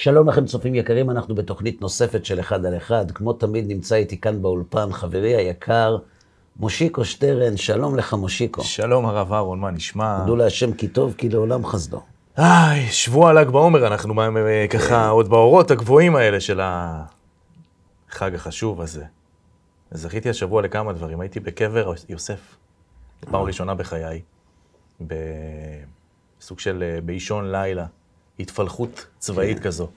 שלום לכם צופים יקרים, אנחנו בתוכנית נוספת של אחד על אחד. כמו תמיד נמצא איתי כאן באולפן חברי היקר, מושיקו שטרן. שלום לך מושיקו. שלום הרב אהרון, מה נשמע? תודו להשם כי טוב, כי לעולם חסדו. איי, שבוע ל"ג בעומר, אנחנו מה- ככה עוד באורות הגבוהים האלה של החג החשוב הזה. זכיתי השבוע לכמה דברים, הייתי בקבר יוסף, פעם ראשונה בחיי, בסוג של אה, באישון לילה, התפלחות צבאית כזו,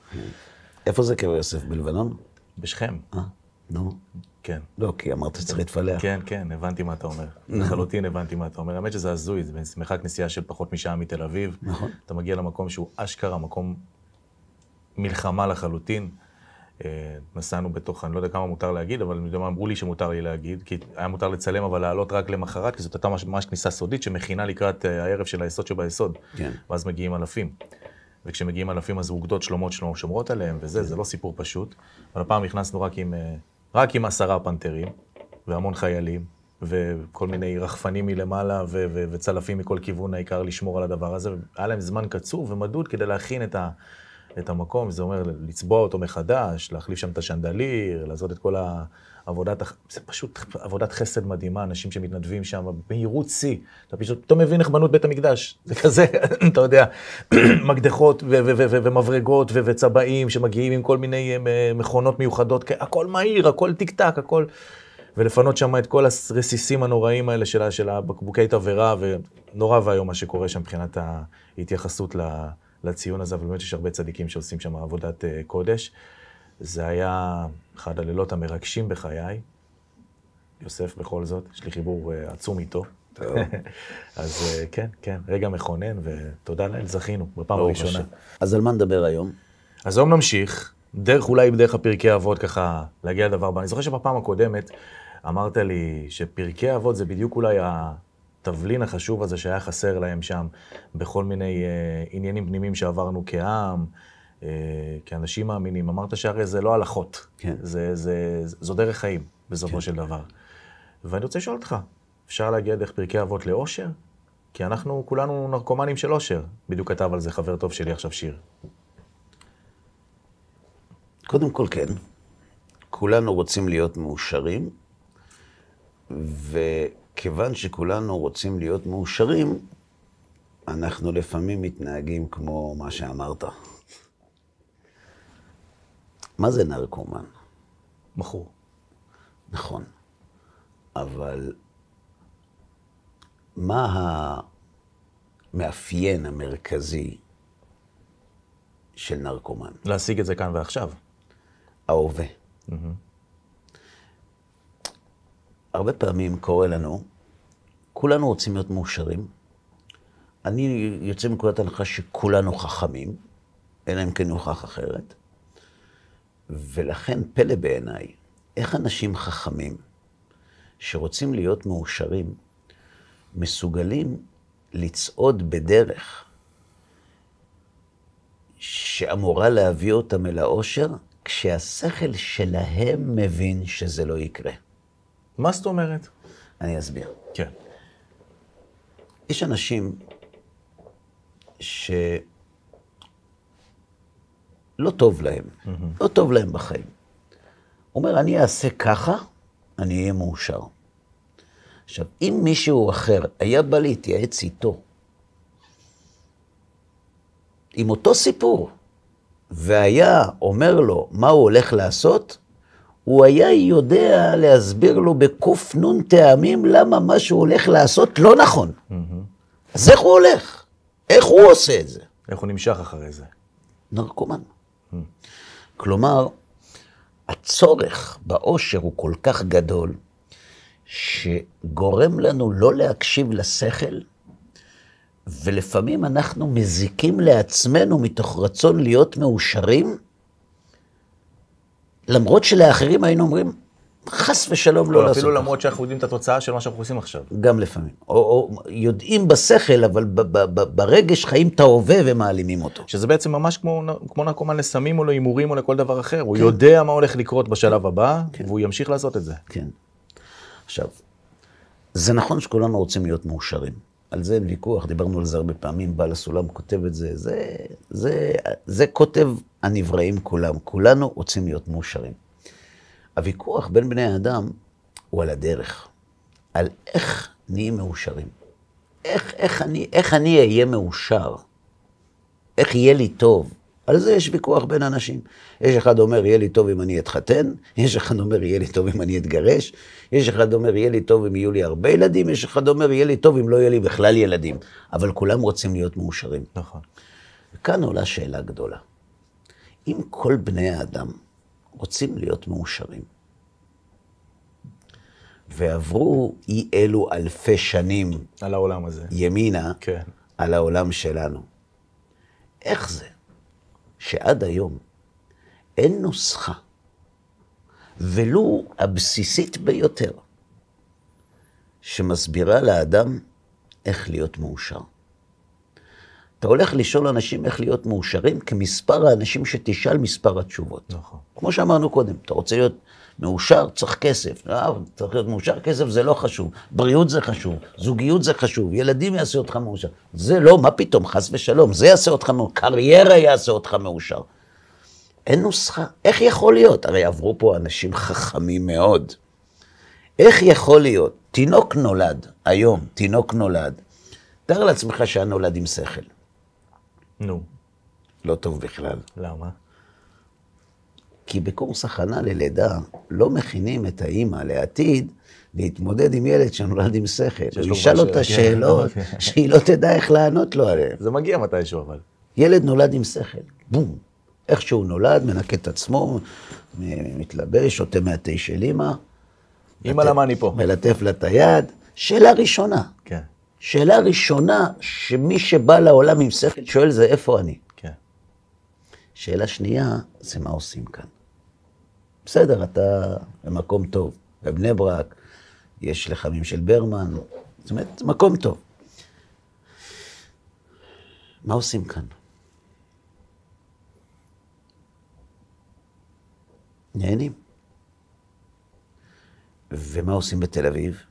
איפה זה קבר יוסף? בלבנון? בשכם, אה, נו. כן. לא, כי אמרת שצריך להתפלח. כן, כן, הבנתי מה אתה אומר. לחלוטין הבנתי מה אתה אומר. האמת שזה הזוי, זה מרחק נסיעה של פחות משעה מתל אביב. נכון. אתה מגיע למקום שהוא אשכרה מקום מלחמה לחלוטין. אה, נסענו בתוך, אני לא יודע כמה מותר להגיד, אבל מה אמרו לי שמותר לי להגיד, כי היה מותר לצלם, אבל לעלות רק למחרת, כי זאת הייתה ממש- ממש כניסה סודית שמכינה לקראת אה, הערב של היסוד שביסוד. כן. ואז מגיעים אלפים. וכשמגיעים אלפים אז אוגדות שלומות שלום שומרות עליהם, וזה, זה לא סיפור פשוט. אבל הפעם נכנסנו רק עם, אה, רק עם עשרה פנתרים, והמון חיילים, וכל מיני רחפנים מלמעלה, ו- ו- וצלפים מכל כיוון, העיקר לשמור על הדבר הזה. והיה להם זמן קצוב ומדוד כדי להכין את, ה- את המקום, זה אומר לצבוע אותו מחדש, להחליף שם את השנדליר, לעשות את כל העבודת, הח- זה פשוט עבודת חסד מדהימה, אנשים שמתנדבים שם במהירות שיא. אתה פשוט פתאום מבין איך בנו את בית המקדש. זה כזה, אתה יודע, מקדחות ומברגות וצבעים שמגיעים עם כל מיני אה, מכונות מיוחדות, הכל מהיר, הכל טיק טק, הכל... ולפנות שם את כל הרסיסים הנוראים האלה של, של הבקבוקי תבערה, ונורא ואיום מה שקורה שם מבחינת ההתייחסות לציון הזה, אבל באמת יש הרבה צדיקים שעושים שם עבודת אה, קודש. זה היה אחד הלילות המרגשים בחיי. יוסף בכל זאת, יש לי חיבור אה, עצום איתו. אז אה, כן, כן, רגע מכונן, ותודה לאל, זכינו, בפעם הראשונה. אז על מה נדבר היום? אז היום נמשיך, דרך אולי בדרך הפרקי אבות ככה להגיע לדבר הבא. אני זוכר שבפעם הקודמת אמרת לי שפרקי אבות זה בדיוק אולי התבלין החשוב הזה שהיה חסר להם שם, בכל מיני אה, עניינים פנימיים שעברנו כעם, אה, כאנשים מאמינים. אמרת שהרי זה לא הלכות, כן. זה, זה, זו דרך חיים בסופו כן. של דבר. ואני רוצה לשאול אותך, אפשר להגיע דרך פרקי אבות לאושר? כי אנחנו כולנו נרקומנים של אושר. בדיוק כתב על זה חבר טוב שלי עכשיו שיר. קודם כל כן, כולנו רוצים להיות מאושרים, וכיוון שכולנו רוצים להיות מאושרים, אנחנו לפעמים מתנהגים כמו מה שאמרת. מה זה נרקומן? מכור. נכון, אבל מה המאפיין המרכזי של נרקומן? להשיג את זה כאן ועכשיו. ההווה. הרבה פעמים קורה לנו, כולנו רוצים להיות מאושרים. אני יוצא מנקודת הנחה שכולנו חכמים, אלא אם כן נוכח אחרת. ולכן פלא בעיניי, איך אנשים חכמים שרוצים להיות מאושרים, מסוגלים לצעוד בדרך שאמורה להביא אותם אל האושר, כשהשכל שלהם מבין שזה לא יקרה. מה זאת אומרת? אני אסביר. כן. יש אנשים שלא טוב להם, לא טוב להם בחיים. הוא אומר, אני אעשה ככה, אני אהיה מאושר. עכשיו, אם מישהו אחר היה בא להתייעץ איתו, עם אותו סיפור, והיה אומר לו מה הוא הולך לעשות, הוא היה יודע להסביר לו בק"ן טעמים למה מה שהוא הולך לעשות לא נכון. אז איך הוא הולך? איך הוא עושה את זה? איך הוא נמשך אחרי זה? נרקומן. כלומר, הצורך באושר הוא כל כך גדול, שגורם לנו לא להקשיב לשכל, ולפעמים אנחנו מזיקים לעצמנו מתוך רצון להיות מאושרים, למרות שלאחרים היינו אומרים, חס ושלום לא לעשות אפילו. למרות שאנחנו יודעים את התוצאה של מה שאנחנו עושים עכשיו. גם לפעמים. או, או יודעים בשכל, אבל ב- ב- ב- ברגש חיים את ההווה ומעלימים אותו. שזה בעצם ממש כמו, כמו נרקומן לסמים או להימורים או לכל דבר אחר. הוא יודע מה הולך לקרות בשלב הבא, והוא ימשיך לעשות את זה. כן. עכשיו, זה נכון שכולנו רוצים להיות מאושרים. על זה אין ויכוח, דיברנו על זה הרבה פעמים, בעל הסולם כותב את זה. זה, זה, זה כותב הנבראים כולם, כולנו רוצים להיות מאושרים. הוויכוח בין בני האדם הוא על הדרך, על איך נהיים מאושרים. איך, איך, אני, איך אני אהיה מאושר? איך יהיה לי טוב? על זה יש ויכוח בין אנשים. יש אחד אומר, יהיה לי טוב אם אני אתחתן, יש אחד אומר, יהיה לי טוב אם אני אתגרש, יש אחד אומר, יהיה לי טוב אם יהיו לי הרבה ילדים, יש אחד אומר, יהיה לי טוב אם לא יהיה לי בכלל ילדים. אבל כולם רוצים להיות מאושרים. נכון. וכאן עולה שאלה גדולה. אם כל בני האדם רוצים להיות מאושרים, ועברו אי אלו אלפי שנים על העולם הזה. ימינה כן. על העולם שלנו, איך זה שעד היום אין נוסחה, ולו הבסיסית ביותר, שמסבירה לאדם איך להיות מאושר? אתה הולך לשאול אנשים איך להיות מאושרים, כמספר האנשים שתשאל מספר התשובות. נכון. כמו שאמרנו קודם, אתה רוצה להיות מאושר, צריך כסף. לא, צריך להיות מאושר, כסף זה לא חשוב. בריאות זה חשוב, זוגיות זה חשוב, ילדים יעשו אותך מאושר. זה לא, מה פתאום, חס ושלום, זה יעשה אותך מאושר, קריירה יעשה אותך מאושר. אין נוסחה. איך יכול להיות? הרי עברו פה אנשים חכמים מאוד. איך יכול להיות? תינוק נולד, היום, תינוק נולד. תאר לעצמך שהיה נולד עם שכל. נו, לא טוב בכלל. למה? כי בקורס הכנה ללידה לא מכינים את האימא לעתיד להתמודד עם ילד שנולד עם שכל. הוא ישאל אותה שאלה, שאלות כן. שהיא לא תדע איך לענות לו עליהן. זה מגיע מתישהו, אבל. ילד נולד עם שכל, בום. איך שהוא נולד, מנקה את עצמו, מתלבש, שותה מהתה של אימא. אמא, למה אני פה? מלטף לה את היד. שאלה ראשונה. כן, שאלה ראשונה שמי שבא לעולם עם שכל שואל זה איפה אני. כן. שאלה שנייה, זה מה עושים כאן. בסדר, אתה במקום טוב. בבני ברק, יש לחמים של ברמן, זאת אומרת, מקום טוב. מה עושים כאן? נהנים. ומה עושים בתל אביב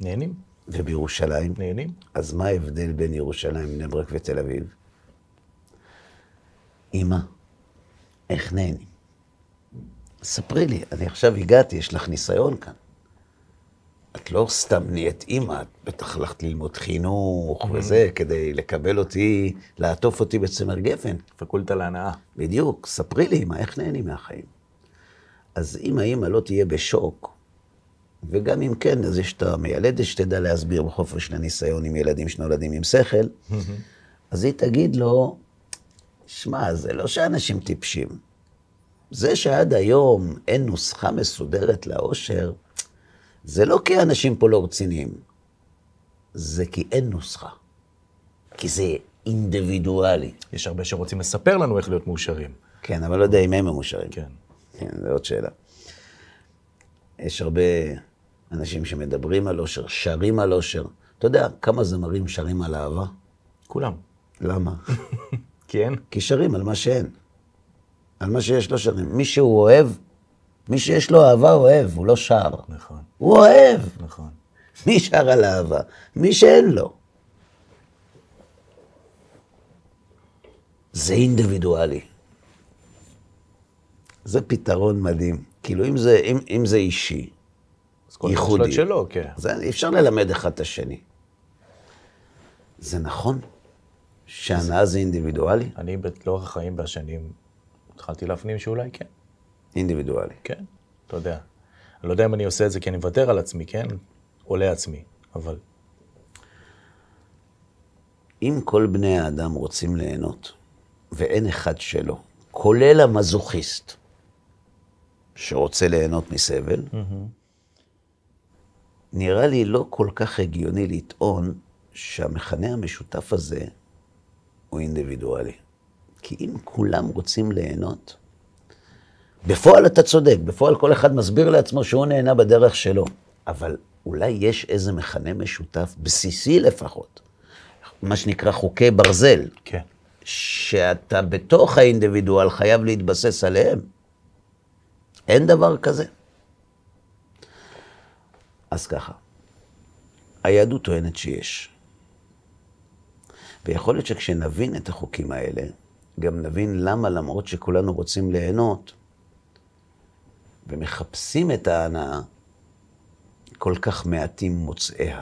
נהנים? ובירושלים? נהנים? אז מה ההבדל בין ירושלים, בני ברק ותל אביב? אמא, איך נהנים? ספרי לי, אני עכשיו הגעתי, יש לך ניסיון כאן. את לא סתם נהיית אימא, את בטח הלכת ללמוד חינוך וזה, כדי לקבל אותי, לעטוף אותי בצמר גפן. פקולטה להנאה. בדיוק, ספרי לי, אמא, איך נהנים מהחיים? אז אם האמא לא תהיה בשוק, וגם אם כן, אז יש את המיילדת שתדע להסביר בחופש של הניסיון עם ילדים שנולדים עם שכל, אז היא תגיד לו, שמע, זה לא שאנשים טיפשים. זה שעד היום אין נוסחה מסודרת לאושר, זה לא כי אנשים פה לא רציניים, זה כי אין נוסחה. כי זה אינדיבידואלי. יש הרבה שרוצים לספר לנו איך להיות מאושרים. כן, אבל לא יודע אם הם מאושרים. כן. כן, זו עוד שאלה. יש הרבה אנשים שמדברים על אושר, שרים על אושר. אתה יודע כמה זמרים שרים על אהבה? כולם. למה? כן? כי שרים על מה שאין. על מה שיש לא שרים. מי שהוא אוהב, מי שיש לו אהבה אוהב, הוא לא שר. נכון, הוא אוהב. נכון. מי שר על אהבה? מי שאין לו. זה אינדיבידואלי. זה פתרון מדהים. כאילו, אם זה, אם, אם זה אישי, אז כל אחד יש לו ייחודי. שלו, כן. זה, אי אפשר ללמד אחד את השני. זה נכון שהנאה זה אינדיבידואלי? אני לאורך החיים והשנים התחלתי להפנים שאולי כן. אינדיבידואלי. כן, אתה יודע. אני לא יודע אם אני עושה את זה כי אני מוותר על עצמי, כן? או לעצמי, אבל אם כל בני האדם רוצים ליהנות, ואין אחד שלא, כולל המזוכיסט, שרוצה ליהנות מסבל, נראה לי לא כל כך הגיוני לטעון שהמכנה המשותף הזה הוא אינדיבידואלי. כי אם כולם רוצים ליהנות, בפועל אתה צודק, בפועל כל אחד מסביר לעצמו שהוא נהנה בדרך שלו, אבל אולי יש איזה מכנה משותף, בסיסי לפחות, מה שנקרא חוקי ברזל, כן. שאתה בתוך האינדיבידואל חייב להתבסס עליהם. אין דבר כזה. אז ככה, היהדות טוענת שיש. ויכול להיות שכשנבין את החוקים האלה, גם נבין למה למרות שכולנו רוצים ליהנות, ומחפשים את ההנאה, כל כך מעטים מוצאיה.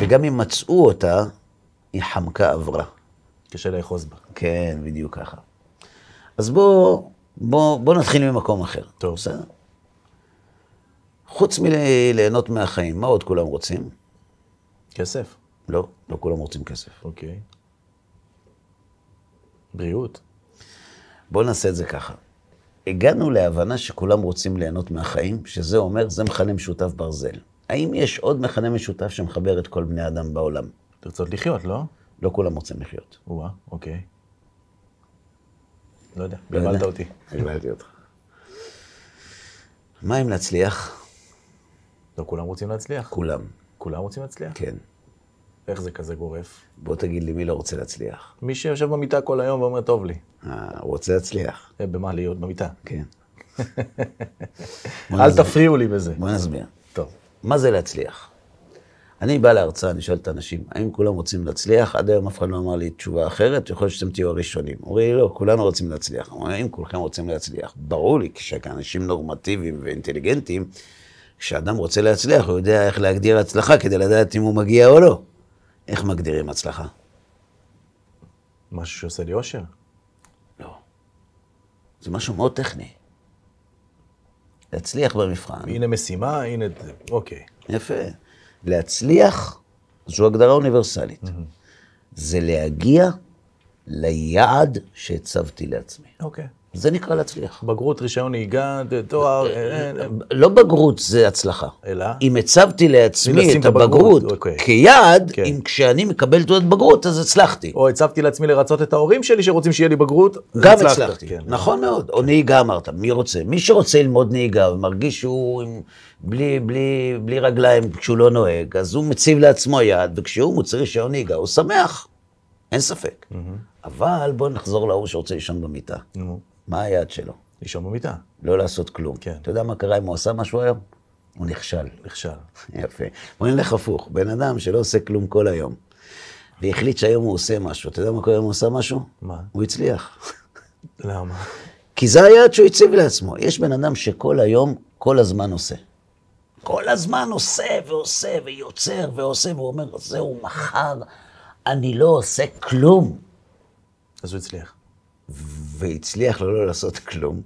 וגם אם מצאו אותה, היא חמקה עברה. קשה לאחוז בה. כן, בדיוק ככה. אז בואו בוא, בוא נתחיל ממקום אחר. טוב. בסדר? חוץ מליהנות מהחיים, מה עוד כולם רוצים? כסף. לא, לא כולם רוצים כסף. אוקיי. בריאות. בואו נעשה את זה ככה. הגענו להבנה שכולם רוצים ליהנות מהחיים, שזה אומר, זה מכנה משותף ברזל. האם יש עוד מכנה משותף שמחבר את כל בני האדם בעולם? לרצות לחיות, לא? לא כולם רוצים לחיות. או-אה, אוקיי. לא יודע, לא יודע. גבלת אותי. הגבלתי אותך. מה אם להצליח? לא כולם רוצים להצליח. כולם. כולם רוצים להצליח? כן. איך זה כזה גורף? בוא תגיד לי מי לא רוצה להצליח. מי שיושב במיטה כל היום ואומר, טוב לי. אה, הוא רוצה להצליח. אה, במה להיות במיטה? כן. אל תפריעו לי בזה. בוא נסביר. טוב. מה זה להצליח? אני בא להרצאה, אני שואל את האנשים, האם כולם רוצים להצליח? עד היום אף אחד לא אמר לי תשובה אחרת, יכול להיות שאתם תהיו הראשונים. אומרים לי, לא, כולנו רוצים להצליח. אומרים, האם כולכם רוצים להצליח? ברור לי, כשאנשים נורמטיביים ואינטליגנטים, כשאדם רוצה להצליח, הוא יודע איך להגדיר הצלחה כדי לדעת אם הוא מגיע או לא. איך מגדירים הצלחה? משהו שעושה לי אושר? לא. זה משהו מאוד טכני. להצליח במבחן. הנה משימה, הנה... אוקיי. יפה. להצליח, זו הגדרה אוניברסלית. זה להגיע ליעד שהצבתי לעצמי. אוקיי. זה נקרא להצליח. בגרות, רישיון נהיגה, תואר, אה, אה, לא בגרות זה הצלחה. אלא? אם הצבתי לעצמי את הבגרות, אוקיי. כיעד, כן. אם כשאני מקבל תעודת בגרות, אז הצלחתי. או הצבתי לעצמי לרצות את ההורים שלי שרוצים שיהיה לי בגרות, גם הצלחת. הצלחתי, כן. נכון מאוד. או נהיגה אמרת, מי רוצה? מי שרוצה ללמוד נהיגה ומרגיש שהוא עם, בלי, בלי, בלי רגליים כשהוא לא נוהג, אז הוא מציב לעצמו יעד, וכשהוא מוצא רישיון נהיגה, הוא שמח, אין ספק. אבל בואו נחזור להוא שרוצה לישון במיטה. נו, מה היעד שלו? לישון במיטה. לא לעשות כלום. כן. אתה יודע מה קרה אם הוא עשה משהו היום? הוא נכשל. נכשל. יפה. בוא נלך הפוך, בן אדם שלא עושה כלום כל היום, והחליט שהיום הוא עושה משהו, אתה יודע מה קורה אם הוא עושה משהו? מה? הוא הצליח. למה? כי זה היעד שהוא הציב לעצמו. יש בן אדם שכל היום, כל הזמן עושה. כל הזמן עושה ועושה ויוצר ועושה, והוא אומר, זהו, מחר אני לא עושה כלום. אז הוא הצליח. והצליח לו לא לעשות כלום,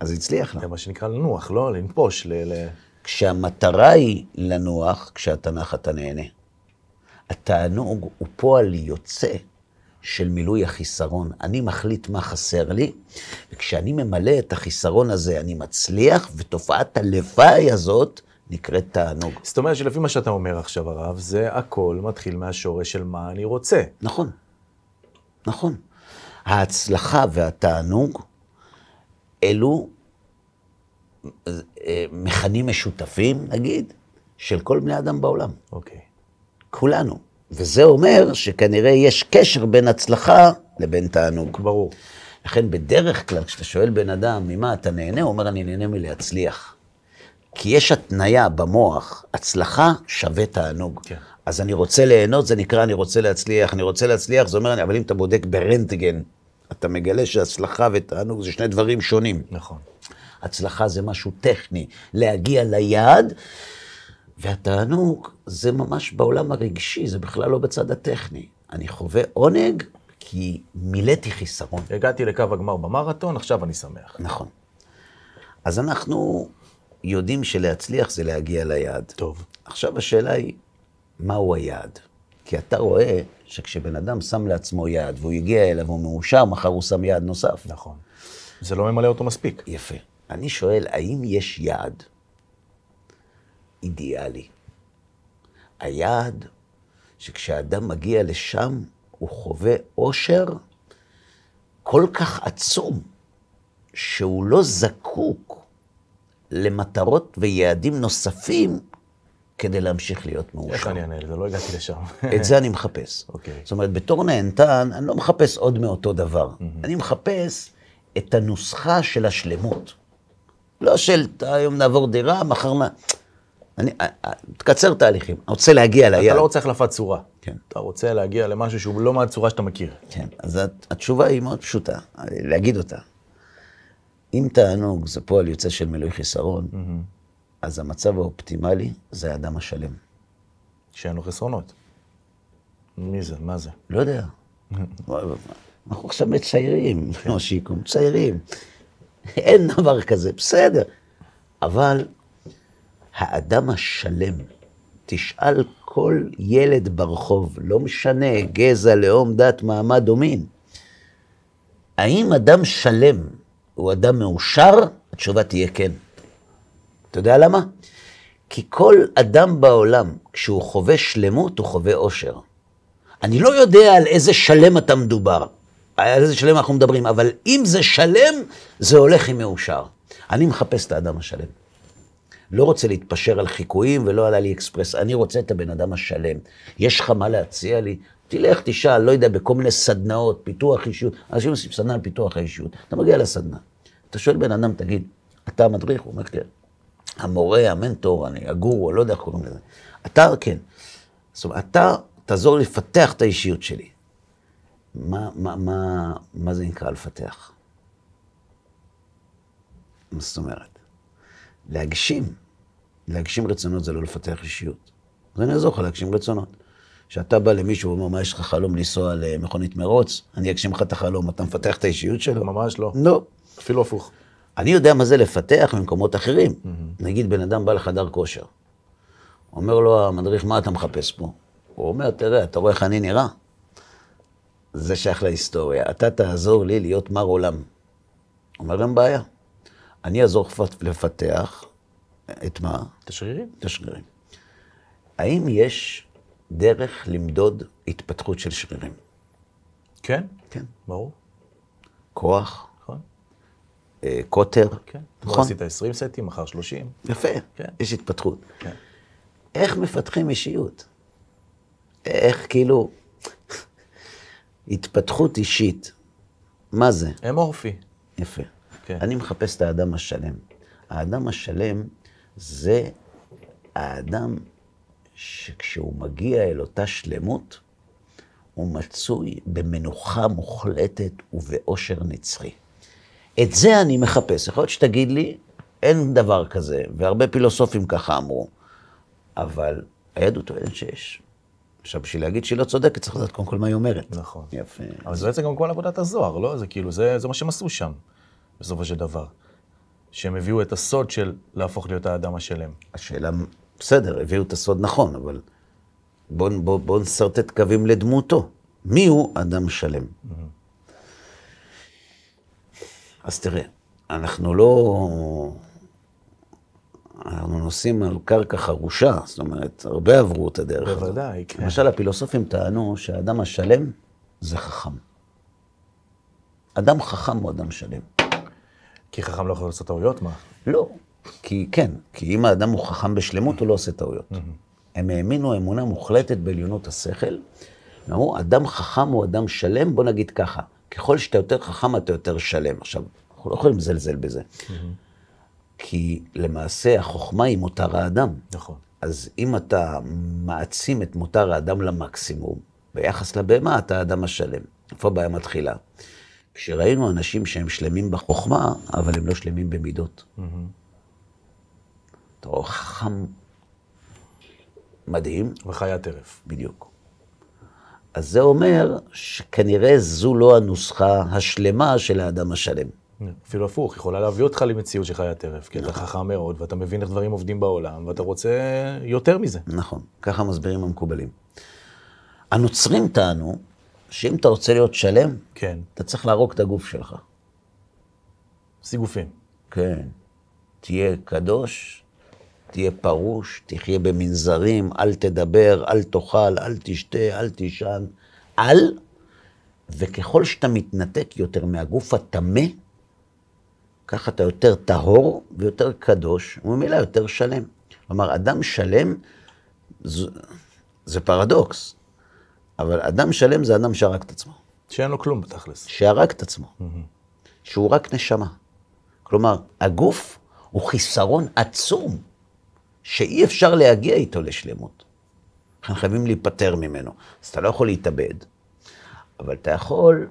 אז הצליח לו. זה מה שנקרא לנוח, לא? לנפוש, ל... ל... כשהמטרה היא לנוח, כשאתה נח אתה נהנה. התענוג הוא פועל יוצא של מילוי החיסרון. אני מחליט מה חסר לי, וכשאני ממלא את החיסרון הזה, אני מצליח, ותופעת הלוואי הזאת נקראת תענוג. זאת אומרת שלפי מה שאתה אומר עכשיו, הרב, זה הכל מתחיל מהשורש של מה אני רוצה. נכון, נכון. ההצלחה והתענוג אלו אה, מכנים משותפים, נגיד, של כל בני אדם בעולם. אוקיי. כולנו. וזה אומר שכנראה יש קשר בין הצלחה לבין תענוג. ברור. לכן בדרך כלל, כשאתה שואל בן אדם ממה אתה נהנה, הוא אומר, אני נהנה מלהצליח. כי יש התניה במוח, הצלחה שווה תענוג. כן. אז אני רוצה ליהנות, זה נקרא אני רוצה להצליח, אני רוצה להצליח, זה אומר, אבל אם אתה בודק ברנטגן, אתה מגלה שהצלחה ותענוג זה שני דברים שונים. נכון. הצלחה זה משהו טכני, להגיע ליעד, והתענוג זה ממש בעולם הרגשי, זה בכלל לא בצד הטכני. אני חווה עונג כי מילאתי חיסרון. הגעתי לקו הגמר במרתון, עכשיו אני שמח. נכון. אז אנחנו יודעים שלהצליח זה להגיע ליעד. טוב. עכשיו השאלה היא, מהו היעד? כי אתה רואה שכשבן אדם שם לעצמו יעד והוא הגיע אליו והוא מאושר, מחר הוא שם יעד נוסף. נכון. זה לא ממלא אותו מספיק. יפה. אני שואל, האם יש יעד אידיאלי? היעד שכשאדם מגיע לשם, הוא חווה אושר כל כך עצום, שהוא לא זקוק למטרות ויעדים נוספים כדי להמשיך להיות מאושר. איך אני אענה לזה? לא הגעתי לשם. את זה אני מחפש. אוקיי. זאת אומרת, בתור נהנתן, אני לא מחפש עוד מאותו דבר. אני מחפש את הנוסחה של השלמות. לא של היום נעבור דירה, מחר נ... אני, אה, אה, תקצר תהליכים, אני רוצה להגיע ליעד. אתה לא רוצה החלפת צורה. כן. אתה רוצה להגיע למשהו שהוא לא מהצורה שאתה מכיר. כן, אז הת- התשובה היא מאוד פשוטה, להגיד אותה. אם תענוג זה פועל יוצא של מילוי חיסרון, אז המצב האופטימלי זה האדם השלם. שאין לו חסרונות. מי זה? מה זה? לא יודע. אנחנו עכשיו מציירים, מושיקו, מציירים. אין דבר כזה, בסדר. אבל האדם השלם, תשאל כל ילד ברחוב, לא משנה, גזע, לאום, דת, מעמד או מין, האם אדם שלם הוא אדם מאושר? התשובה תהיה כן. אתה יודע למה? כי כל אדם בעולם, כשהוא חווה שלמות, הוא חווה אושר. אני לא יודע על איזה שלם אתה מדובר, על איזה שלם אנחנו מדברים, אבל אם זה שלם, זה הולך עם מאושר. אני מחפש את האדם השלם. לא רוצה להתפשר על חיקויים ולא על עלי אקספרס, אני רוצה את הבן אדם השלם. יש לך מה להציע לי? תלך, תשאל, לא יודע, בכל מיני סדנאות, פיתוח אישיות. אנשים עושים סדנה על פיתוח האישיות. אתה מגיע לסדנה, אתה שואל בן אדם, תגיד, אתה המדריך? הוא אומר, כן. המורה, המנטור, אני, הגורו, לא יודע איך קוראים לזה. אתה, כן. זאת אומרת, אתה תעזור לפתח את האישיות שלי. מה, מה, מה, מה זה נקרא לפתח? מה זאת אומרת? להגשים. להגשים רצונות זה לא לפתח אישיות. אז אני אעזור לך להגשים רצונות. כשאתה בא למישהו ואומר, מה, יש לך חלום לנסוע למכונית מרוץ? אני אגשים לך את החלום, אתה מפתח את האישיות שלו? ממש לא. לא. אפילו הפוך. אני יודע מה זה לפתח במקומות אחרים. נגיד, בן אדם בא לחדר כושר. אומר לו המדריך, מה אתה מחפש פה? הוא אומר, תראה, אתה רואה איך אני נראה? זה שייך להיסטוריה. אתה תעזור לי להיות מר עולם. אומר, אין בעיה. אני אעזור לפתח את מה? את השרירים. את השרירים. האם יש דרך למדוד התפתחות של שרירים? כן, כן. ברור. כוח, קוטר, כן. נכון? עשית 20 סטים, מחר 30. יפה, כן. יש התפתחות. כן. איך מפתחים אישיות? איך כאילו, התפתחות אישית, מה זה? אמורפי. יפה. כן. אני מחפש את האדם השלם. האדם השלם זה האדם שכשהוא מגיע אל אותה שלמות, הוא מצוי במנוחה מוחלטת ובאושר נצחי. את זה אני מחפש. יכול להיות שתגיד לי, אין דבר כזה, והרבה פילוסופים ככה אמרו, אבל היהדות טוענת שיש. עכשיו, בשביל להגיד שהיא לא צודקת, צריך לדעת קודם כל מה היא אומרת. נכון. יפה. אבל זה בעצם גם כל עבודת הזוהר, לא? זה כאילו, זה, זה מה שהם עשו שם, בסופו של דבר. שהם הביאו את הסוד של להפוך להיות האדם השלם. השאלה, בסדר, הביאו את הסוד נכון, אבל בואו בוא, בוא נסרטט קווים לדמותו. מי הוא אדם שלם? אז תראה, אנחנו לא... אנחנו נוסעים על קרקע חרושה, זאת אומרת, הרבה עברו את הדרך הזאת. בוודאי, כן. למשל, הפילוסופים טענו שהאדם השלם זה חכם. אדם חכם הוא אדם שלם. כי חכם לא יכול לעשות טעויות, מה? לא, כי כן, כי אם האדם הוא חכם בשלמות, הוא לא עושה טעויות. הם האמינו אמונה מוחלטת בעליונות השכל. הם אמרו, אדם חכם הוא אדם שלם, בוא נגיד ככה, ככל שאתה יותר חכם, אתה יותר שלם. עכשיו, אנחנו לא יכולים לזלזל בזה. כי למעשה החוכמה היא מותר האדם. נכון. אז אם אתה מעצים את מותר האדם למקסימום, ביחס לבהמה אתה האדם השלם. איפה הבעיה מתחילה? כשראינו אנשים שהם שלמים בחוכמה, אבל הם לא שלמים במידות. אתה רואה חכם מדהים, וחיית טרף. בדיוק. אז זה אומר שכנראה זו לא הנוסחה השלמה של האדם השלם. אפילו הפוך, יכולה להביא אותך למציאות של חיית טרף, כי אתה חכם מאוד, ואתה מבין איך דברים עובדים בעולם, ואתה רוצה יותר מזה. נכון, ככה מסבירים המקובלים. הנוצרים טענו שאם אתה רוצה להיות שלם, כן, אתה צריך להרוג את הגוף שלך. סיגופים. כן. תהיה קדוש, תהיה פרוש, תחיה במנזרים, אל תדבר, אל תאכל, אל תשתה, אל תישן, אל. וככל שאתה מתנתק יותר מהגוף הטמא, ככה אתה יותר טהור ויותר קדוש, וממילא יותר שלם. כלומר, אדם שלם זה, זה פרדוקס, אבל אדם שלם זה אדם שהרג את עצמו. שאין לו כלום בתכלס. שהרג את עצמו, שהוא רק נשמה. כלומר, הגוף הוא חיסרון עצום שאי אפשר להגיע איתו לשלמות. לכן חייבים להיפטר ממנו. אז אתה לא יכול להתאבד, אבל אתה יכול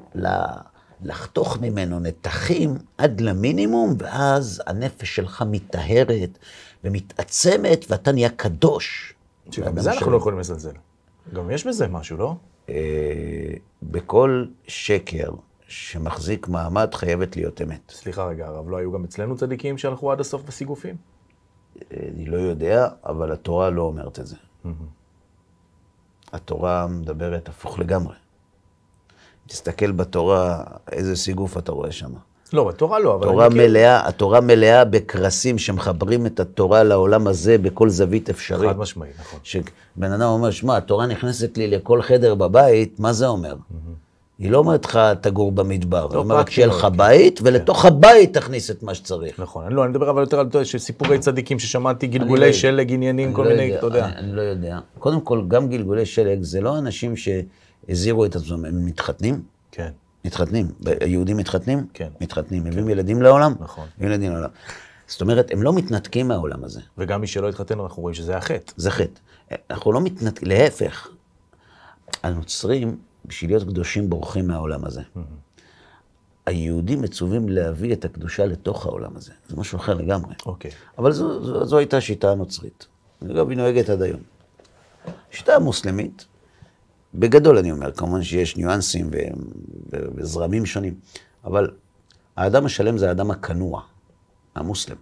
לחתוך ממנו נתחים עד למינימום, ואז הנפש שלך מטהרת ומתעצמת, ואתה נהיה קדוש. שגם בזה אנחנו. לא יכולים לזלזל. גם יש בזה משהו, לא? אה, בכל שקר שמחזיק מעמד חייבת להיות אמת. סליחה רגע, הרב, לא היו גם אצלנו צדיקים שהלכו עד הסוף בסיגופים? אני לא יודע, אבל התורה לא אומרת את זה. התורה מדברת הפוך לגמרי. תסתכל בתורה, איזה סיגוף אתה רואה שם. לא, בתורה לא, אבל... התורה אני מכיר- מלאה, התורה מלאה בקרסים שמחברים את התורה לעולם הזה בכל זווית אפשרית. חד משמעי, נכון. שבן אדם אומר, שמע, התורה נכנסת לי לכל חדר בבית, מה זה אומר? היא לא אומרת לך, תגור במדבר. היא אומרת, שיהיה לך כן. בית, ולתוך הבית תכניס את מה שצריך. נכון, אני לא, אני מדבר אבל יותר על סיפורי צדיקים ששמעתי, לא גלגולי יודע. שלג, עניינים, כל לא מיני, אתה יודע. אני, לא יודע. קודם כל, גם גלגולי שלג זה לא אנשים שהזהירו את עצמם, הם מתחתנים? כן, מתחתנים. היהודים מתחתנים? כן. מתחתנים. מביאים ילדים לעולם? נכון. מביאים ילדים לעולם. זאת אומרת, הם לא מתנתקים מהעולם הזה. וגם מי שלא התחתן, אנחנו רואים שזה החטא. זה חטא. אנחנו לא מתנתקים, להפך. הנוצרים, בשביל להיות קדושים, בורחים מהעולם הזה. היהודים מצווים להביא את הקדושה לתוך העולם הזה. זה משהו אחר לגמרי. אוקיי. אבל זו, זו, זו הייתה השיטה הנוצרית. אגב, היא נוהגת עד היום. השיטה המוסלמית, בגדול אני אומר, כמובן שיש ניואנסים ו- ו- וזרמים שונים, אבל האדם השלם זה האדם הכנוע, המוסלם.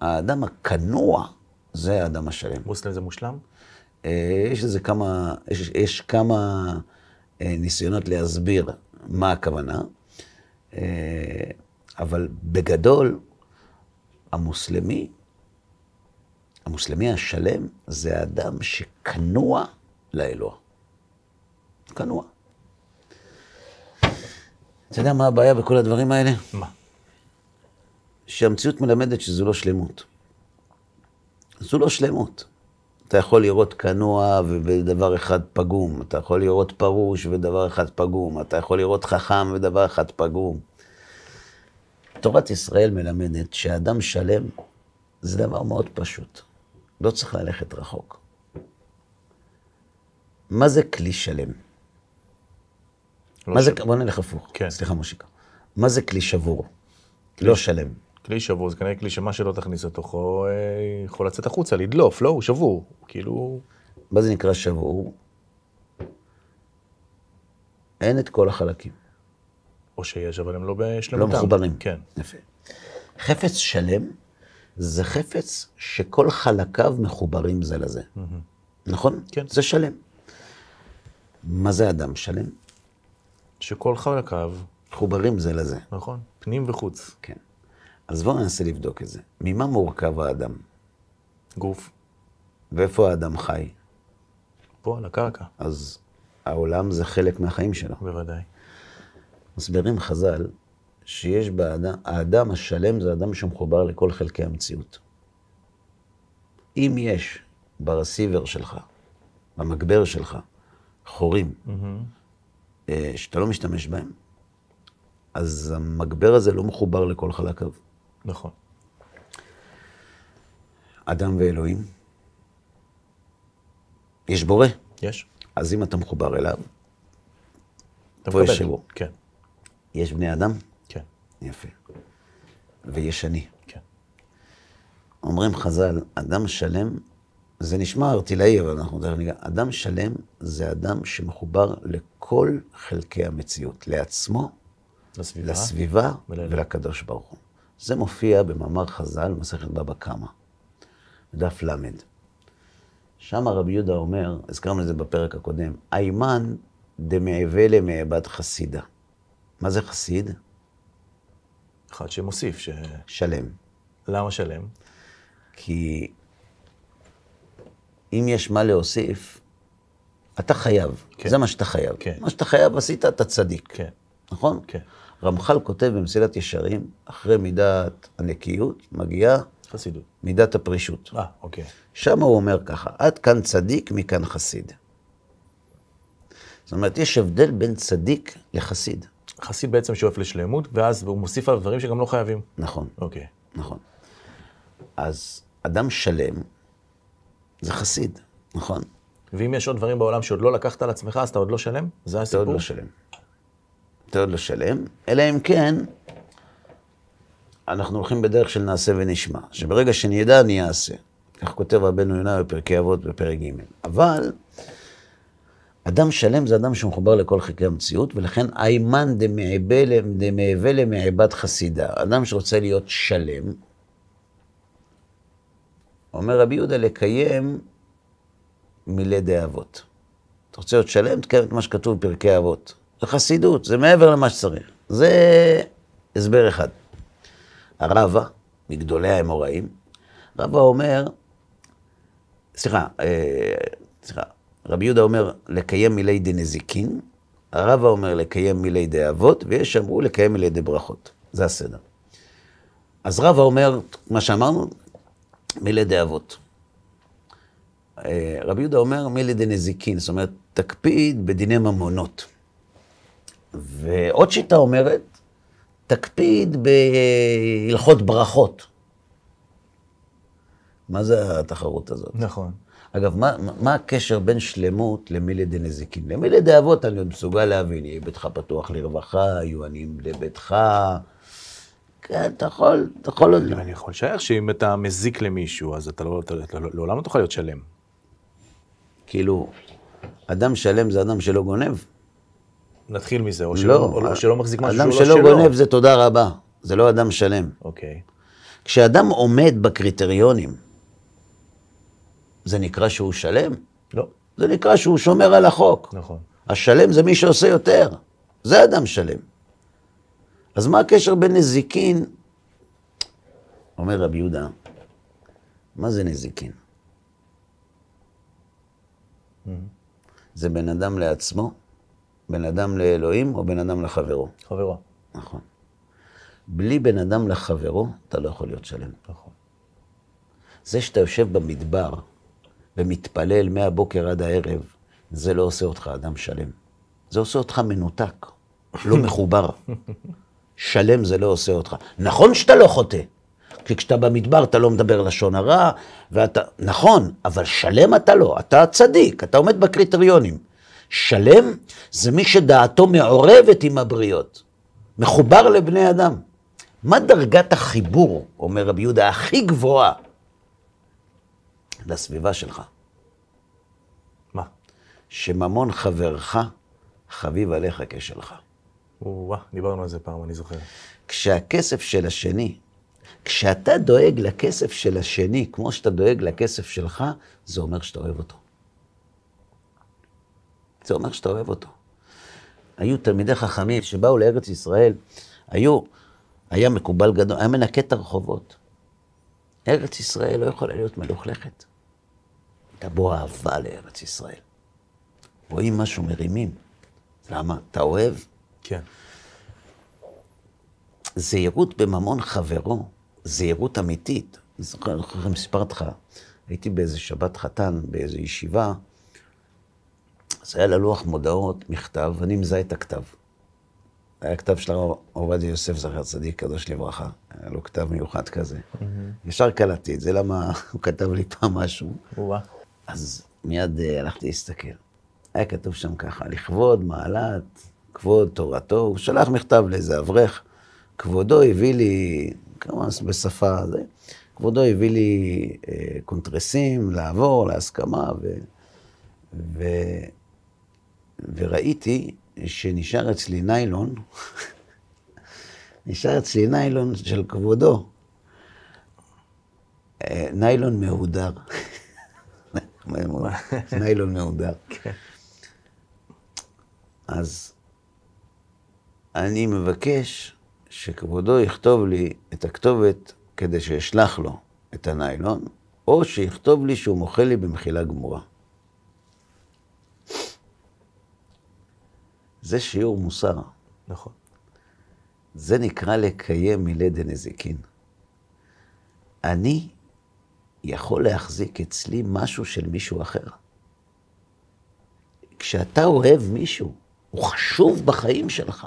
האדם הכנוע זה האדם השלם. מוסלם זה מושלם? אה, יש איזה כמה, יש, יש כמה ניסיונות להסביר מה הכוונה, אה, אבל בגדול, המוסלמי, המוסלמי השלם זה האדם שכנוע לאלוה. כנוע. אתה יודע מה הבעיה בכל הדברים האלה? מה? שהמציאות מלמדת שזו לא שלמות. זו לא שלמות. אתה יכול לראות כנוע ובדבר אחד פגום, אתה יכול לראות פרוש ודבר אחד פגום, אתה יכול לראות חכם ודבר אחד פגום. תורת ישראל מלמדת שאדם שלם זה דבר מאוד פשוט. לא צריך ללכת רחוק. מה זה כלי שלם? לא מה זה, ש- בוא נלך הפוך. כן. סליחה, מושיקה. מה זה כלי שבור? לא שלם. כלי שבור, זה כנראה כלי שמה שלא תכניס לתוכו אה, יכול לצאת החוצה, לדלוף, לא, הוא שבור. כאילו... מה זה נקרא שבור? אין את כל החלקים, או שיש, אבל הם לא לא בשלמותם. מחוברים. כן. יפה. חפץ שלם זה חפץ שכל חלקיו מחוברים זה לזה. נכון? כן. זה שלם. מה זה אדם שלם? שכל חלקיו, מחוברים זה לזה. נכון, פנים וחוץ, כן. אז בואו ננסה לבדוק את זה. ממה מורכב האדם? גוף, ואיפה האדם חי? פה על הקרקע, אז העולם זה חלק מהחיים שלו. בוודאי. מסבירים חז"ל שיש באדם, האדם השלם זה אדם שמחובר לכל חלקי המציאות. אם יש ברסיבר שלך, במגבר שלך, חורים, אה, שאתה לא משתמש בהם, אז המגבר הזה לא מחובר לכל חלקיו. נכון. אדם ואלוהים, יש בורא, יש? אז אם אתה מחובר אליו, אתה פה יש. שיעור. כן, יש בני אדם, כן, יפה, ויש אני. כן. אומרים חז"ל, אדם שלם, זה נשמע ארטילאי, אבל אנחנו תכף ניגע, אדם שלם זה אדם שמחובר לכל חלקי המציאות, לעצמו, לסביבה. לסביבה. ולקדוש ברוך הוא. זה מופיע במאמר חז"ל, מסכת בבא קמא, דף ל'. שם רבי יהודה אומר, הזכרנו את זה בפרק הקודם, איימן דמעבה למעבד חסידה. מה זה חסיד? אחד שמוסיף, ש... שלם. למה שלם? כי אם יש מה להוסיף, אתה חייב. כן. זה מה שאתה חייב. כן. מה שאתה חייב עשית, אתה צדיק. כן, נכון? כן. רמח"ל כותב במסילת ישרים, אחרי מידת הנקיות, מגיעה חסידות. מידת הפרישות. אה, אוקיי. שם הוא אומר ככה, עד כאן צדיק, מכאן חסיד. זאת אומרת, יש הבדל בין צדיק לחסיד. חסיד בעצם שואף לשלמות, ואז הוא מוסיף עליו דברים שגם לא חייבים. נכון, אוקיי. נכון. אז אדם שלם זה חסיד, נכון. ואם יש עוד דברים בעולם שעוד לא לקחת על עצמך, אז אתה עוד לא שלם? זה אתה הסיפור? עוד לא שלם. אתה עוד לא שלם, אלא אם כן, אנחנו הולכים בדרך של נעשה ונשמע, שברגע שנדע, אני אעשה. כך כותב רבנו יונה בפרקי אבות בפרק ג'. אבל אדם שלם זה אדם שמחובר לכל חלקי המציאות, ולכן איימן דמעבה למעבד חסידה. אדם שרוצה להיות שלם, אומר רבי יהודה לקיים מילי דאבות. אתה רוצה להיות שלם, תקיים את מה שכתוב בפרקי אבות. זה חסידות, זה מעבר למה שצריך. זה הסבר אחד. הרבה, מגדולי האמוראים, רבא אומר, סליחה, אה, סליחה, רבי יהודה אומר לקיים מילי דנזיקין, הרבה אומר לקיים מילי דאבות, ויש שאמרו לקיים מילי דברכות. זה הסדר. אז רבא אומר, מה שאמרנו, מילי דאבות. אה, רבי יהודה אומר מילי דנזיקין, זאת אומרת, תקפיד בדיני ממונות. ועוד שיטה אומרת, תקפיד בהלכות ברכות. מה זה התחרות הזאת? נכון. אגב, מה, מה הקשר בין שלמות למילי דנזיקין? למילי דאבות אני עוד מסוגל להבין, יהיה ביתך פתוח לרווחה, יהיו עניים לביתך. כן, אתה יכול, אתה יכול עוד... אני יכול לשער שאם אתה מזיק למישהו, אז אתה לא, אתה, לא- לעולם לא תוכל להיות שלם. כאילו, אדם שלם זה אדם שלא גונב. נתחיל מזה, או שלא, לא, או, או שלא מחזיק משהו אדם שהוא שלא לא שלו. גונב זה תודה רבה, זה לא אדם שלם. אוקיי. כשאדם עומד בקריטריונים, זה נקרא שהוא שלם? לא, זה נקרא שהוא שומר על החוק. נכון. השלם זה מי שעושה יותר. זה אדם שלם. אז מה הקשר בין נזיקין? אומר רבי יהודה, מה זה נזיקין? זה בן אדם לעצמו, בן אדם לאלוהים או בן אדם לחברו. חברו. נכון. בלי בן אדם לחברו, אתה לא יכול להיות שלם. נכון. זה שאתה יושב במדבר ומתפלל מהבוקר עד הערב, זה לא עושה אותך אדם שלם. זה עושה אותך מנותק, לא מחובר. שלם זה לא עושה אותך. נכון שאתה לא חוטא, כי כשאתה במדבר אתה לא מדבר לשון הרע, ואתה... נכון, אבל שלם אתה לא, אתה צדיק, אתה עומד בקריטריונים. שלם זה מי שדעתו מעורבת עם הבריות, מחובר לבני אדם. מה דרגת החיבור, אומר רבי יהודה, הכי גבוהה לסביבה שלך? מה? שממון חברך חביב עליך כשלך. וואה, דיברנו על זה פעם, אני זוכר. כשהכסף של השני, כשאתה דואג לכסף של השני כמו שאתה דואג לכסף שלך, זה אומר שאתה אוהב אותו. זה אומר שאתה אוהב אותו. היו תלמידי חכמים שבאו לארץ ישראל, היו, היה מקובל גדול, היה מנקה את הרחובות. ארץ ישראל לא יכולה להיות מלוכלכת. הייתה בו אהבה לארץ ישראל. רואים משהו, מרימים. למה? אתה אוהב? כן. זהירות בממון חברו, זהירות אמיתית. אני זוכר, אני זוכר סיפרתי לך, הייתי באיזה שבת חתן, באיזו ישיבה, אז היה ללוח מודעות, מכתב, ואני מזהה את הכתב. היה כתב של הרב עובדיה יוסף, זכר צדיק, קדוש לברכה. היה לו כתב מיוחד כזה. ישר קלטתי את זה, למה הוא כתב לי פעם משהו. אז מיד אה, הלכתי להסתכל. היה כתוב שם ככה, לכבוד מעלת, כבוד תורתו, הוא שלח מכתב לאיזה אברך, כבודו הביא לי, כמובן בשפה, זה, כבודו הביא לי אה, קונטרסים לעבור להסכמה, ו, ו, וראיתי שנשאר אצלי ניילון, נשאר אצלי ניילון של כבודו, אה, ניילון מהודר. ניילון מהודר. אז אני מבקש שכבודו יכתוב לי את הכתובת כדי שאשלח לו את הניילון, או שיכתוב לי שהוא מוחל לי במחילה גמורה. זה שיעור מוסר. נכון. זה נקרא לקיים מילי דנזיקין. אני יכול להחזיק אצלי משהו של מישהו אחר. כשאתה אוהב מישהו, הוא חשוב בחיים שלך.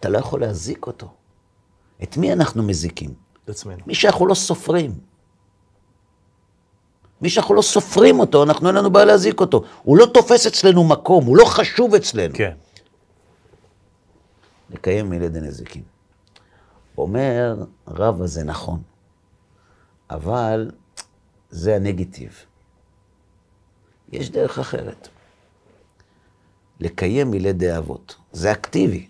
אתה לא יכול להזיק אותו. את מי אנחנו מזיקים? את עצמנו. מי שאנחנו לא סופרים. מי שאנחנו לא סופרים אותו, אנחנו אין לנו בעיה להזיק אותו. הוא לא תופס אצלנו מקום, הוא לא חשוב אצלנו. כן. לקיים מילי דנזיקין. אומר רב הזה נכון, אבל זה הנגטיב. יש דרך אחרת. לקיים מילי דאבות. זה אקטיבי.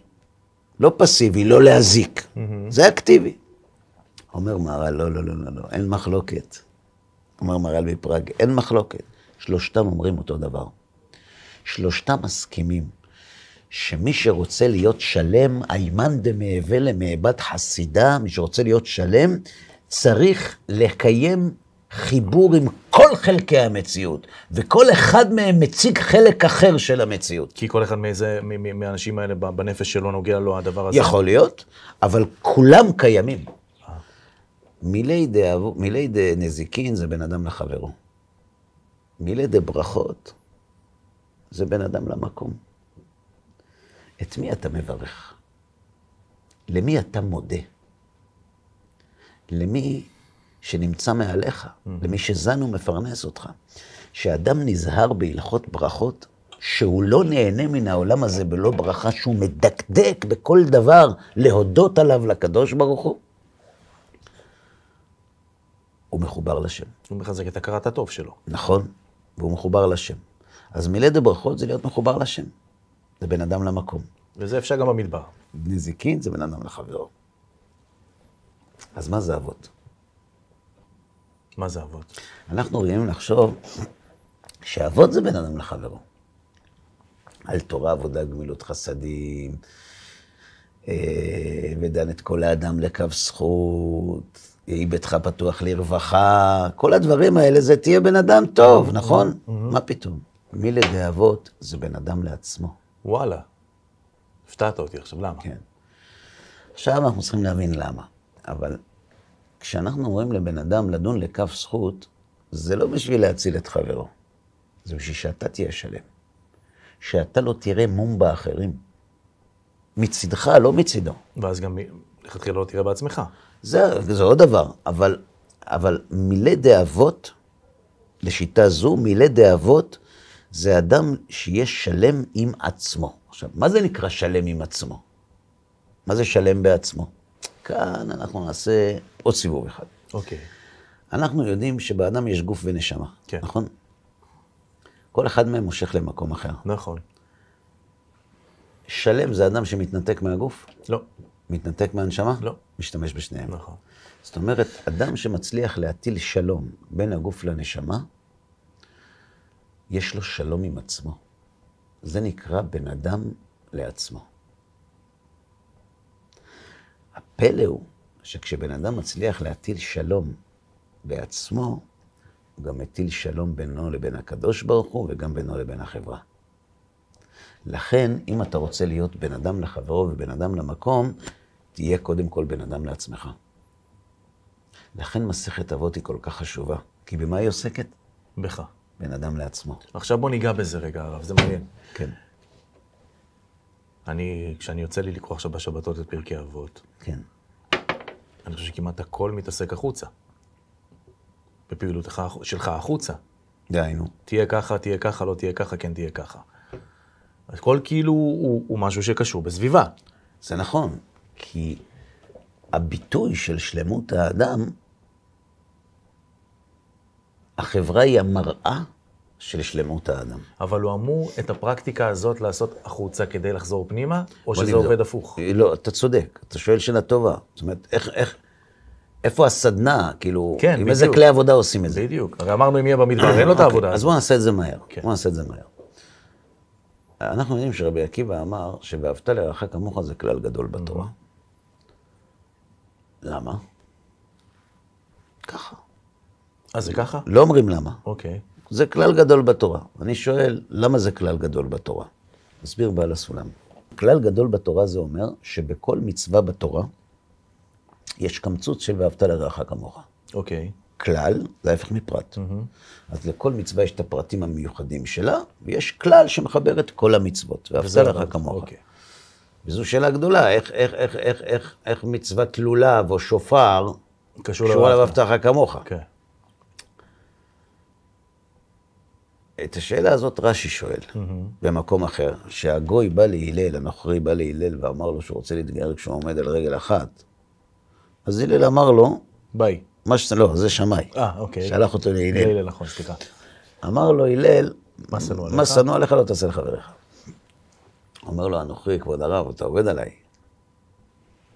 לא פסיבי, לא להזיק. זה אקטיבי. אומר מהר"ל, לא, לא, לא, לא, לא, אין מחלוקת. אומר מהר"ל מפראג, אין מחלוקת. שלושתם אומרים אותו דבר. שלושתם מסכימים שמי שרוצה להיות שלם, איימן דמהווה למעבד חסידה, מי שרוצה להיות שלם, צריך לקיים חיבור עם כל חלקי המציאות, וכל אחד מהם מציג חלק אחר של המציאות. כי כל אחד מאיזה, מהאנשים האלה בנפש שלו נוגע לו הדבר הזה. יכול להיות, אבל כולם קיימים. מילי דאבו- מילי דנזיקין זה בין אדם לחברו. מילי דברכות זה בין אדם למקום. את מי אתה מברך? למי אתה מודה? למי שנמצא מעליך, למי שזן ומפרנס אותך. שאדם נזהר בהלכות ברכות, שהוא לא נהנה מן העולם הזה בלא ברכה, שהוא מדקדק בכל דבר להודות עליו לקדוש ברוך הוא, הוא מחובר לשם. הוא מחזק את הכרת הטוב שלו. נכון, והוא מחובר לשם. אז מילד הברכות זה להיות מחובר לשם. זה בין אדם למקום. וזה אפשר גם במדבר. נזיקין זה בין אדם לחברו. אז מה זה אבות? מה זה אבות? אנחנו רגילים לחשוב שאבות זה בין אדם לחברו. על תורה, עבודה, גמילות חסדים, אה, ודן את כל האדם לקו זכות, יהי ביתך פתוח לרווחה, כל הדברים האלה זה תהיה בן אדם טוב, נכון? מה פתאום? מי לדאבות זה בן אדם לעצמו. וואלה. הפתעת אותי עכשיו, למה? כן. עכשיו אנחנו צריכים להבין למה. אבל כשאנחנו אומרים לבן אדם לדון לכף זכות, זה לא בשביל להציל את חברו. זה בשביל שאתה תהיה שלם. שאתה לא תראה מום באחרים. מצידך, לא מצידו. ואז גם לכתחילה לא תראה בעצמך. זה, זה עוד דבר, אבל, אבל מילי דאבות, לשיטה זו, מילי דאבות זה אדם שיהיה שלם עם עצמו. עכשיו, מה זה נקרא שלם עם עצמו? מה זה שלם בעצמו? כאן אנחנו נעשה עוד סיבוב אחד. אוקיי. אנחנו יודעים שבאדם יש גוף ונשמה, כן. נכון? כל אחד מהם מושך למקום אחר. נכון. שלם זה אדם שמתנתק מהגוף, לא. מתנתק מהנשמה, לא. משתמש בשניהם. נכון. זאת אומרת, אדם שמצליח להטיל שלום בין הגוף לנשמה, יש לו שלום עם עצמו. זה נקרא בן אדם לעצמו. הפלא הוא שכשבן אדם מצליח להטיל שלום בעצמו, הוא גם מטיל שלום בינו לבין הקדוש ברוך הוא וגם בינו לבין החברה. לכן, אם אתה רוצה להיות בן אדם לחברו ובן אדם למקום, תהיה קודם כל בן אדם לעצמך. לכן מסכת אבות היא כל כך חשובה, כי במה היא עוסקת? בך. בן אדם לעצמו. עכשיו בוא ניגע בזה רגע, הרב, זה מעניין. כן, אני, כשאני יוצא לי לקרוא עכשיו בשבתות את פרקי אבות, כן. אני חושב שכמעט הכל מתעסק החוצה. בפעילותך שלך החוצה. דהיינו. תהיה ככה, תהיה ככה, לא תהיה ככה, כן תהיה ככה. הכל כאילו הוא, הוא משהו שקשור בסביבה. זה נכון, כי הביטוי של שלמות האדם, החברה היא המראה של שלמות האדם. אבל הוא אמור את הפרקטיקה הזאת לעשות החוצה כדי לחזור פנימה, או שזה נבדוק. עובד הפוך? לא, אתה צודק, אתה שואל שאלה טובה. זאת אומרת, איך, איך, איפה הסדנה, כאילו, כן, עם איזה בדיוק. כלי עבודה עושים את זה? בדיוק. הרי אמרנו אם יהיה במדבר, אין לו את אוקיי, העבודה אז. בואו נעשה את זה מהר. כן. בואו נעשה את זה מהר. אנחנו יודעים שרבי עקיבא אמר ש"ואהבת לרעך כמוך" זה כלל גדול בתורה. למה? ככה. אז זה ככה? לא אומרים למה. אוקיי. זה כלל גדול בתורה. אני שואל, למה זה כלל גדול בתורה? מסביר בעל הסולם. כלל גדול בתורה זה אומר שבכל מצווה בתורה יש קמצוץ של ואהבת לרעך כמוך. אוקיי. כלל זה ההפך מפרט. אז לכל מצווה יש את הפרטים המיוחדים שלה, ויש כלל שמחבר את כל המצוות, ואהבת לך. כמוך. אוקיי. וזו שאלה גדולה, איך, איך, איך, איך, איך, איך מצוות לולב או שופר קשור קשורה ל"ואהבת". ל"ואהבת לך כמוך"? כן. את השאלה הזאת רש"י שואל, במקום אחר, שהגוי בא להלל, הנוכרי בא להלל ואמר לו שהוא רוצה להתגייר כשהוא עומד על רגל אחת. אז הלל אמר לו, ביי. מה שאתה, לא, זה שמאי. אה, אוקיי. שלח אותו להלל. הלל, נכון, סליחה. אמר לו הלל, מה שנוא עליך? מה שנוא עליך לא תעשה לחבריך. אומר לו, הנוכרי, כבוד הרב, אתה עובד עליי.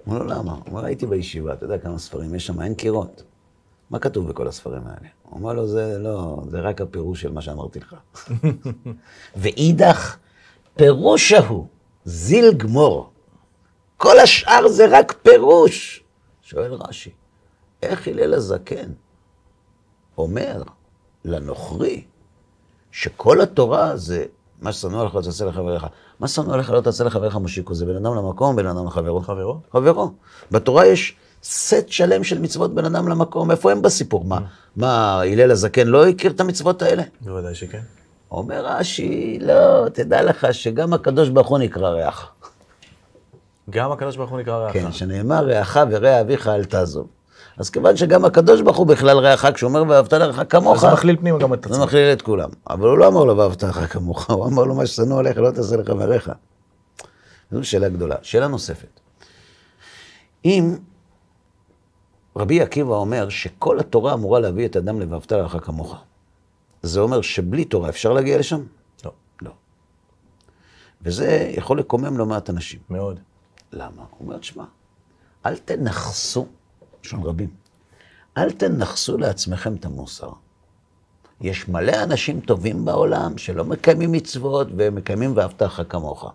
אומר לו, למה? הוא אומר, הייתי בישיבה, אתה יודע כמה ספרים יש שם, אין קירות. מה כתוב בכל הספרים האלה? הוא אומר לו, זה לא, זה רק הפירוש של מה שאמרתי לך. ואידך, פירוש ההוא, זיל גמור. כל השאר זה רק פירוש. שואל רש"י, איך הלל הזקן אומר לנוכרי שכל התורה זה מה ששנוא עליך לא תעשה לחבריך. מה ששנוא עליך לא תעשה לחבריך מושיקו, זה בן אדם למקום, בן אדם לחברו. חברו? חברו. בתורה יש סט שלם של מצוות בין אדם למקום, איפה הם בסיפור? מה, מה, הלל הזקן לא הכיר את המצוות האלה? בוודאי שכן. אומר רש"י, לא, תדע לך שגם הקדוש ברוך הוא נקרא ריח. גם הקדוש ברוך הוא נקרא רעך. כן, שנאמר ריח ורע אביך אל תעזוב. אז כיוון שגם הקדוש ברוך הוא בכלל ריח, כשהוא אומר ואהבת לרעך כמוך, אז זה מכליל פנימה גם את זה עצמו. מכליל את כולם. אבל הוא לא אמר לו ואהבת לרעך כמוך, הוא אמר לו מה ששנוא עליך לא תעשה לחבריך. זו שאלה גדולה. שאלה נוספת. אם רבי עקיבא אומר שכל התורה אמורה להביא את אדם ל"ואהבת לרעך כמוך", זה אומר שבלי תורה אפשר להגיע לשם? לא, לא. וזה יכול לקומם לא מעט אנשים. מאוד. למה? הוא אומר, תשמע, אל תנכסו, לשון רבים, אל תנכסו לעצמכם את המוסר. יש מלא אנשים טובים בעולם שלא מקיימים מצוות והם מקיימים ואהבת לך כמוך.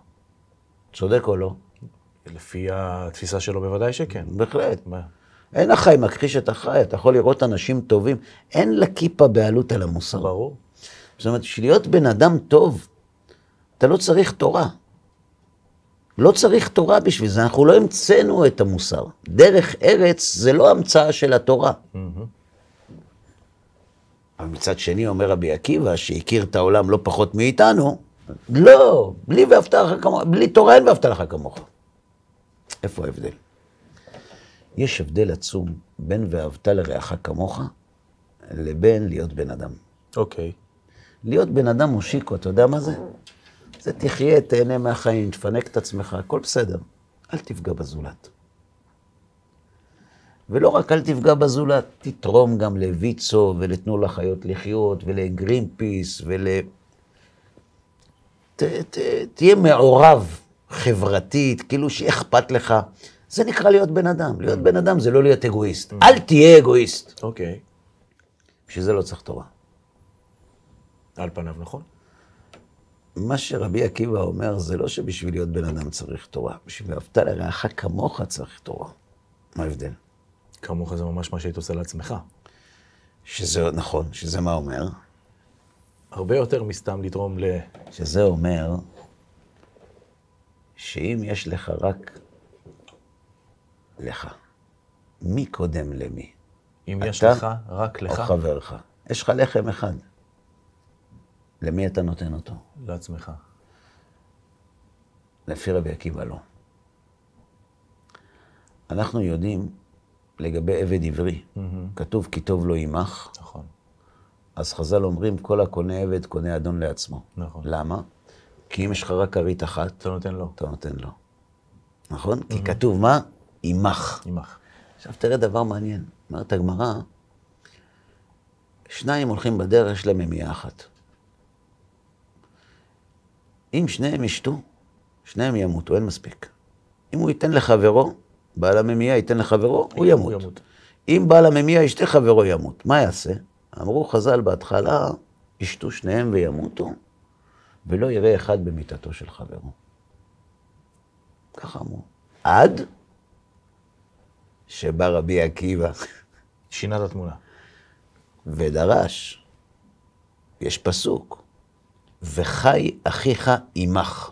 צודק או לא? לפי התפיסה שלו בוודאי שכן. בהחלט. מה? אין החי מכחיש את החי, אתה יכול לראות אנשים טובים, אין לכיפה בעלות על המוסר. ברור. זאת אומרת, בשביל להיות בן אדם טוב, אתה לא צריך תורה. לא צריך תורה בשביל זה, אנחנו לא המצאנו את המוסר. דרך ארץ זה לא המצאה של התורה. אבל מצד שני אומר רבי עקיבא, שהכיר את העולם לא פחות מאיתנו, לא, בלי כמוך, בלי תורה אין ואהבת לך כמוך. איפה ההבדל? יש הבדל עצום בין ואהבת לרעך כמוך לבין להיות בן אדם. אוקיי. להיות בן אדם מושיקו, אתה יודע מה זה? זה תחיה, תהנה מהחיים, תפנק את עצמך, הכל בסדר. אל תפגע בזולת. ולא רק אל תפגע בזולת, תתרום גם לויצו ולתנו לחיות לחיות ולגרין פיס ול... ת, ת, תהיה מעורב חברתית, כאילו שאכפת לך. זה נקרא להיות בן אדם. להיות בן אדם זה לא להיות אגואיסט. אל תהיה אגואיסט. אוקיי. בשביל זה לא צריך תורה. על פניו, נכון? מה שרבי עקיבא אומר, זה לא שבשביל להיות בן אדם צריך תורה, בשביל ואהבת לרעך כמוך צריך תורה. מה ההבדל? כמוך זה ממש מה שהיית עושה לעצמך. שזה נכון, שזה מה אומר? הרבה יותר מסתם לתרום ל... שזה אומר שאם יש לך רק לך, מי קודם למי? אם יש לך, רק לך, או חברך. יש לך לחם אחד. למי אתה נותן אותו? לעצמך. לפי רבי עקיבא לא. אנחנו יודעים לגבי עבד עברי, כתוב כי טוב לו עמך, נכון, אז חז"ל אומרים כל הקונה עבד קונה אדון לעצמו. נכון. למה? כי אם יש לך רק כרית אחת, אתה נותן לו. אתה נותן לו. נכון? כי כתוב מה? עמך. עמך. עכשיו תראה דבר מעניין. אומרת הגמרא, שניים הולכים בדרך, יש להם ממייה אחת. אם שניהם ישתו, שניהם ימותו, אין מספיק. אם הוא ייתן לחברו, בעל הממייה ייתן לחברו, הוא ימות. הוא ימות. אם בעל הממייה ישתה, חברו ימות. מה יעשה? אמרו חז"ל בהתחלה, ישתו שניהם וימותו, ולא יראה אחד במיתתו של חברו. ככה אמרו. עד שבא רבי עקיבא שינה את התמונה. ודרש, יש פסוק, וחי אחיך עמך.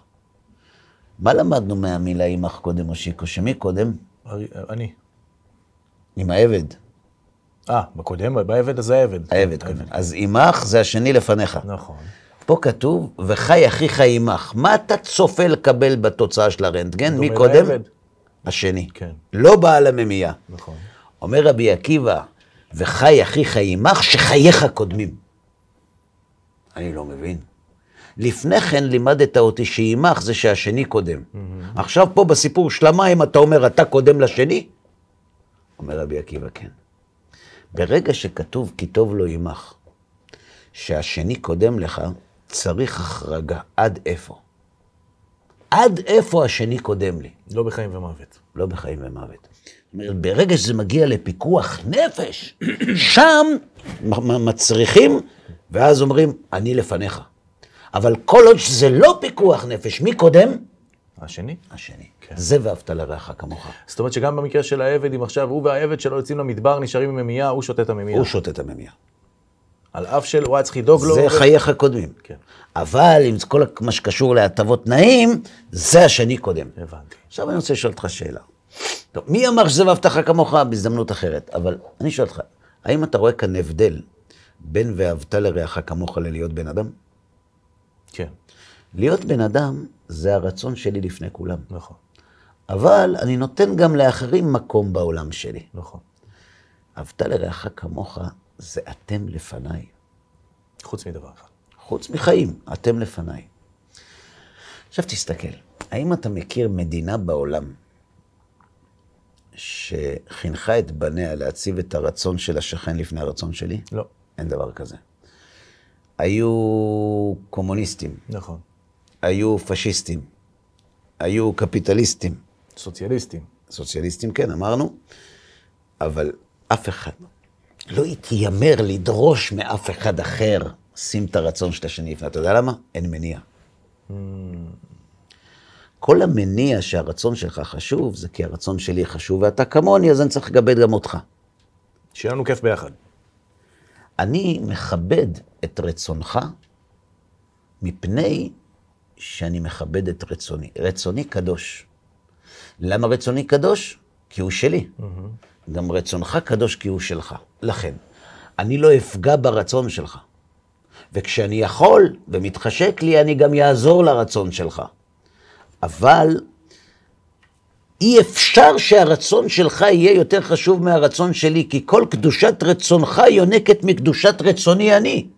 מה למדנו מהמילה עמך קודם, מושיקו? שמי קודם? אני. עם העבד. אה, בקודם, בעבד הזה העבד. העבד קודם. אז עמך זה השני לפניך. נכון. פה כתוב, וחי אחיך עמך. מה אתה צופה לקבל בתוצאה של הרנטגן? מי קודם? לעבד. השני. כן. לא בעל הממייה. נכון. אומר רבי עקיבא, וחי אחיך עמך, שחייך קודמים. אני לא מבין. לפני כן לימדת אותי שעימך זה שהשני קודם. עכשיו פה בסיפור של המים אתה אומר, אתה קודם לשני? אומר רבי עקיבא, כן. ברגע שכתוב כי טוב לו עמך, שהשני קודם לך, צריך החרגה. עד איפה? עד איפה השני קודם לי? לא בחיים ומוות. לא בחיים ומוות. אומרת, ברגע שזה מגיע לפיקוח נפש, שם מצריכים, ואז אומרים, אני לפניך. אבל כל עוד שזה לא פיקוח נפש, מי קודם? השני? השני. כן. זה ואהבת לרעך כמוך. זאת אומרת שגם במקרה של העבד, אם עכשיו הוא והעבד שלו יוצאים למדבר, נשארים עם ממייה, הוא שותה את הממייה. הוא שותה את הממייה. על אף של, הוא היה צריך לדאוג לו. זה חייך קודמים. כן, אבל עם כל מה שקשור להטבות תנאים, זה השני קודם. הבנתי. עכשיו אני רוצה לשאול אותך שאלה. טוב, מי אמר שזה ואהבתך כמוך בהזדמנות אחרת? אבל אני שואל אותך, האם אתה רואה כאן הבדל בין ואהבת לרעך כמוך ללהיות בן אדם? כן, להיות בן אדם זה הרצון שלי לפני כולם. נכון, אבל אני נותן גם לאחרים מקום בעולם שלי. נכון. אהבת לרעך כמוך זה אתם לפניי. חוץ מדבר אחד. חוץ מחיים, אתם לפניי. עכשיו תסתכל, האם אתה מכיר מדינה בעולם שחינכה את בניה להציב את הרצון של השכן לפני הרצון שלי? לא, אין דבר כזה. היו קומוניסטים, נכון. היו פשיסטים, היו קפיטליסטים, סוציאליסטים. סוציאליסטים כן, אמרנו, אבל אף אחד לא התיימר לדרוש מאף אחד אחר, שים את הרצון של השני לפני. אתה יודע למה? אין מניע. כל המניע שהרצון שלך חשוב, זה כי הרצון שלי חשוב ואתה כמוני, אז אני צריך לכבד גם אותך. שיהיה לנו כיף ביחד. אני מכבד את רצונך מפני שאני מכבד את רצוני. רצוני קדוש. למה רצוני קדוש? כי הוא שלי. גם רצונך קדוש כי הוא שלך. לכן, אני לא אפגע ברצון שלך. וכשאני יכול ומתחשק לי, אני גם יעזור לרצון שלך. אבל אי אפשר שהרצון שלך יהיה יותר חשוב מהרצון שלי, כי כל קדושת רצונך יונקת מקדושת רצוני אני.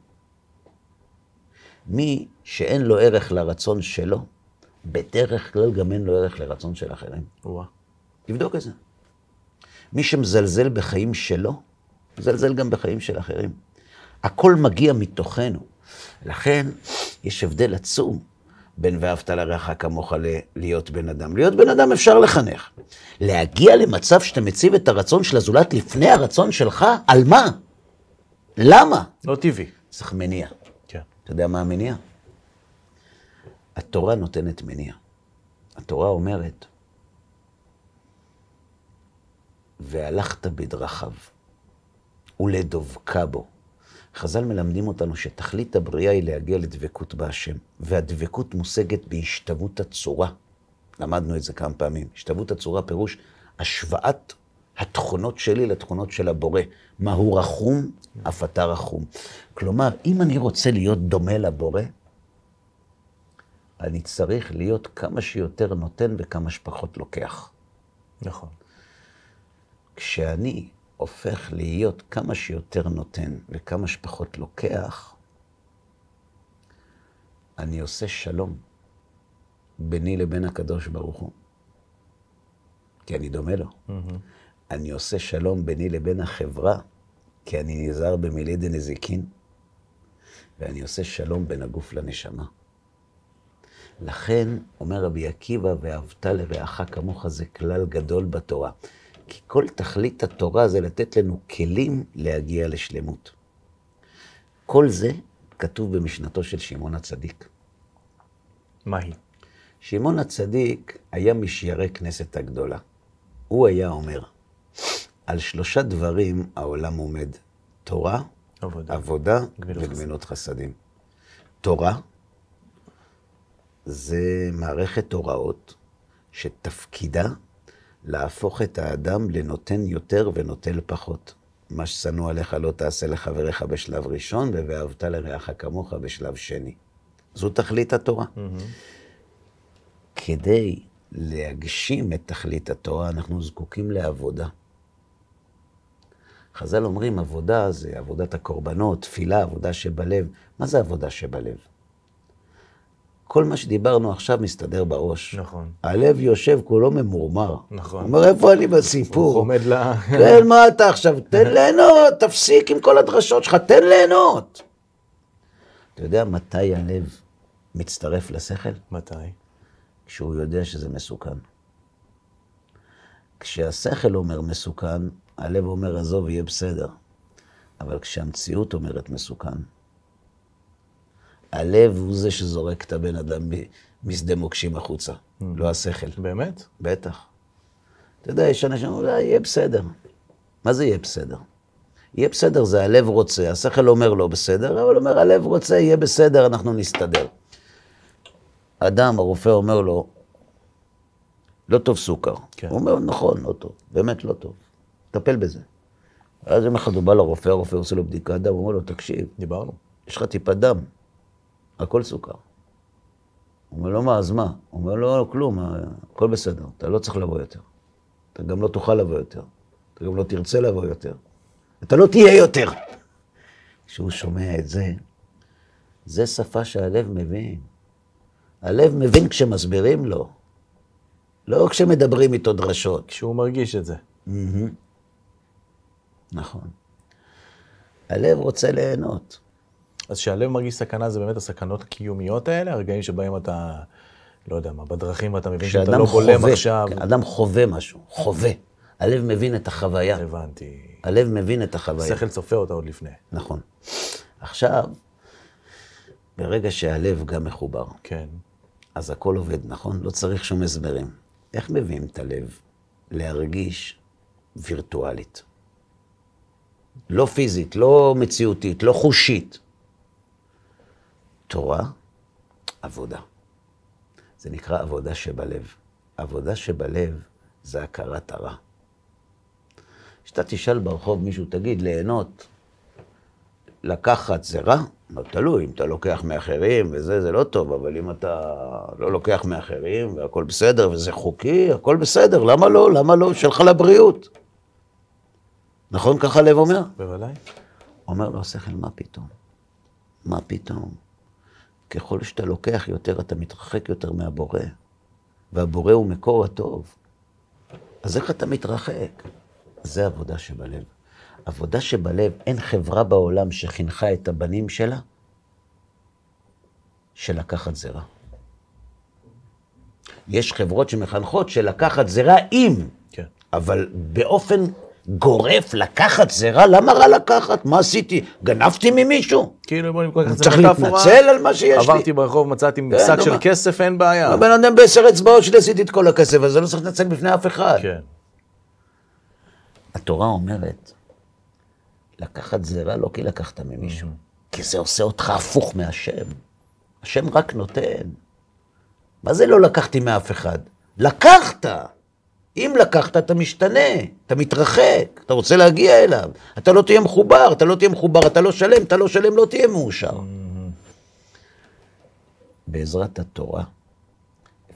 מי שאין לו ערך לרצון שלו, בדרך כלל גם אין לו ערך לרצון של אחרים. וואה. תבדוק את זה. מי שמזלזל בחיים שלו, מזלזל גם בחיים של אחרים. הכל מגיע מתוכנו. לכן, יש הבדל עצום בין ואהבת לרעך כמוך ל- להיות בן אדם. להיות בן אדם אפשר לחנך. להגיע למצב שאתה מציב את הרצון של הזולת לפני הרצון שלך, על מה? למה? לא טבעי. צריך מניע. כן. אתה יודע מה המניע? התורה נותנת מניע. התורה אומרת, והלכת בדרכיו, ולדבקה בו. חז"ל מלמדים אותנו שתכלית הבריאה היא להגיע לדבקות בהשם, והדבקות מושגת בהשתוות הצורה. למדנו את זה כמה פעמים. השתוות הצורה פירוש השוואת התכונות שלי לתכונות של הבורא. מה הוא רחום, אף אתה רחום. כלומר, אם אני רוצה להיות דומה לבורא, אני צריך להיות כמה שיותר נותן וכמה שפחות לוקח. נכון. כשאני הופך להיות כמה שיותר נותן וכמה שפחות לוקח, אני עושה שלום ביני לבין הקדוש ברוך הוא. כי אני דומה לו. אני עושה שלום ביני לבין החברה, כי אני נזהר במילי דנזיקין, ואני עושה שלום בין הגוף לנשמה. לכן, אומר רבי עקיבא, ואהבת לרעך כמוך זה כלל גדול בתורה. כי כל תכלית התורה זה לתת לנו כלים להגיע לשלמות. כל זה כתוב במשנתו של שמעון הצדיק. מה היא? שמעון הצדיק היה משיירי כנסת הגדולה. הוא היה אומר, על שלושה דברים העולם עומד, תורה, עבודה. עבודה גמילות וגמילות חסדים. תורה זה מערכת הוראות שתפקידה להפוך את האדם לנותן יותר ונוטל פחות. מה ששנוא עליך לא תעשה לחבריך בשלב ראשון, ו"ואהבת לרעך כמוך" בשלב שני. זו תכלית התורה. כדי להגשים את תכלית התורה, אנחנו זקוקים לעבודה. חז"ל אומרים, עבודה זה עבודת הקורבנות, תפילה, עבודה שבלב. מה זה עבודה שבלב? כל מה שדיברנו עכשיו מסתדר בראש. נכון. הלב יושב כולו ממורמר. נכון. הוא אומר, איפה אני הוא בסיפור? עומד ל... כן, מה אתה עכשיו? תן ליהנות, תפסיק עם כל הדרשות שלך, תן ליהנות. אתה יודע מתי הלב מצטרף לשכל? מתי? כשהוא יודע שזה מסוכן. כשהשכל אומר מסוכן, הלב אומר, עזוב, יהיה בסדר. אבל כשהמציאות אומרת מסוכן, הלב הוא זה שזורק את הבן אדם משדה מוקשים החוצה, לא השכל. באמת? בטח. אתה יודע, יש אנשים שאומרים, "אה, יהיה בסדר. מה זה יהיה בסדר? יהיה בסדר זה הלב רוצה, השכל אומר לא בסדר, אבל אומר, הלב רוצה, יהיה בסדר, אנחנו נסתדר. אדם, הרופא אומר לו, לא טוב סוכר. כן. הוא אומר, נכון, לא טוב, באמת לא טוב, טפל בזה. אז יום אחד הוא בא לרופא, הרופא עושה לו בדיקת דם, הוא אומר לו, תקשיב, דיברנו. יש לך טיפת דם, הכל סוכר. הוא אומר לו, מה, אז מה? הוא אומר לו, לא, כלום, הכל בסדר, אתה לא צריך לבוא יותר. אתה גם לא תוכל לבוא יותר. אתה גם לא תרצה לבוא יותר. אתה לא תהיה יותר. כשהוא שומע את זה, זה שפה שהלב מבין. הלב מבין כשמסבירים לו, לא כשמדברים איתו דרשות. כשהוא מרגיש את זה. נכון. הלב רוצה ליהנות. אז כשהלב מרגיש סכנה, זה באמת הסכנות הקיומיות האלה? הרגעים שבהם אתה, לא יודע מה, בדרכים ואתה מבין שאתה כשאדם לא בולם עכשיו. אדם חווה משהו, חווה. הלב מבין את החוויה. הבנתי. הלב מבין את החוויה. השכל צופה אותה עוד לפני. נכון. עכשיו, ברגע שהלב גם מחובר, כן. אז הכל עובד, נכון? לא צריך שום הסברים. איך מביאים את הלב להרגיש וירטואלית? לא פיזית, לא מציאותית, לא חושית. תורה, עבודה. זה נקרא עבודה שבלב. עבודה שבלב זה הכרת הרע. כשאתה תשאל ברחוב מישהו, תגיד, ליהנות, לקחת זה רע? לא, תלוי, אם אתה לוקח מאחרים וזה, זה לא טוב, אבל אם אתה לא לוקח מאחרים והכל בסדר וזה חוקי, הכל בסדר, למה לא? למה לא? שלך לבריאות. נכון ככה לב אומר? בוודאי. אומר לו השכל, מה פתאום? מה פתאום? ככל שאתה לוקח יותר, אתה מתרחק יותר מהבורא. והבורא הוא מקור הטוב. אז איך אתה מתרחק? זה עבודה שבלב. עבודה שבלב, אין חברה בעולם שחינכה את הבנים שלה של זרע. יש חברות שמחנכות של לקחת זרע עם, כן. אבל באופן גורף לקחת זרע, למה רע לקחת? מה עשיתי? גנבתי ממישהו? כאילו, בוא נמכור את זה צריך. להתנצל על מה שיש לי. עברתי ברחוב, מצאתי כן, שק של? כסף, אין בעיה. הבן אדם בעשר אצבעות שלי עשיתי את כל הכסף הזה, לא צריך להתנצל בפני אף אחד. כן. התורה אומרת, לקחת זרע לא כי לקחת ממישהו, כי זה עושה אותך הפוך מהשם. השם רק נותן. מה זה לא לקחתי מאף אחד? לקחת. אם לקחת, אתה משתנה, אתה מתרחק, אתה רוצה להגיע אליו. אתה לא תהיה מחובר, אתה לא תהיה מחובר, אתה לא שלם, אתה לא שלם, לא תהיה מאושר. בעזרת התורה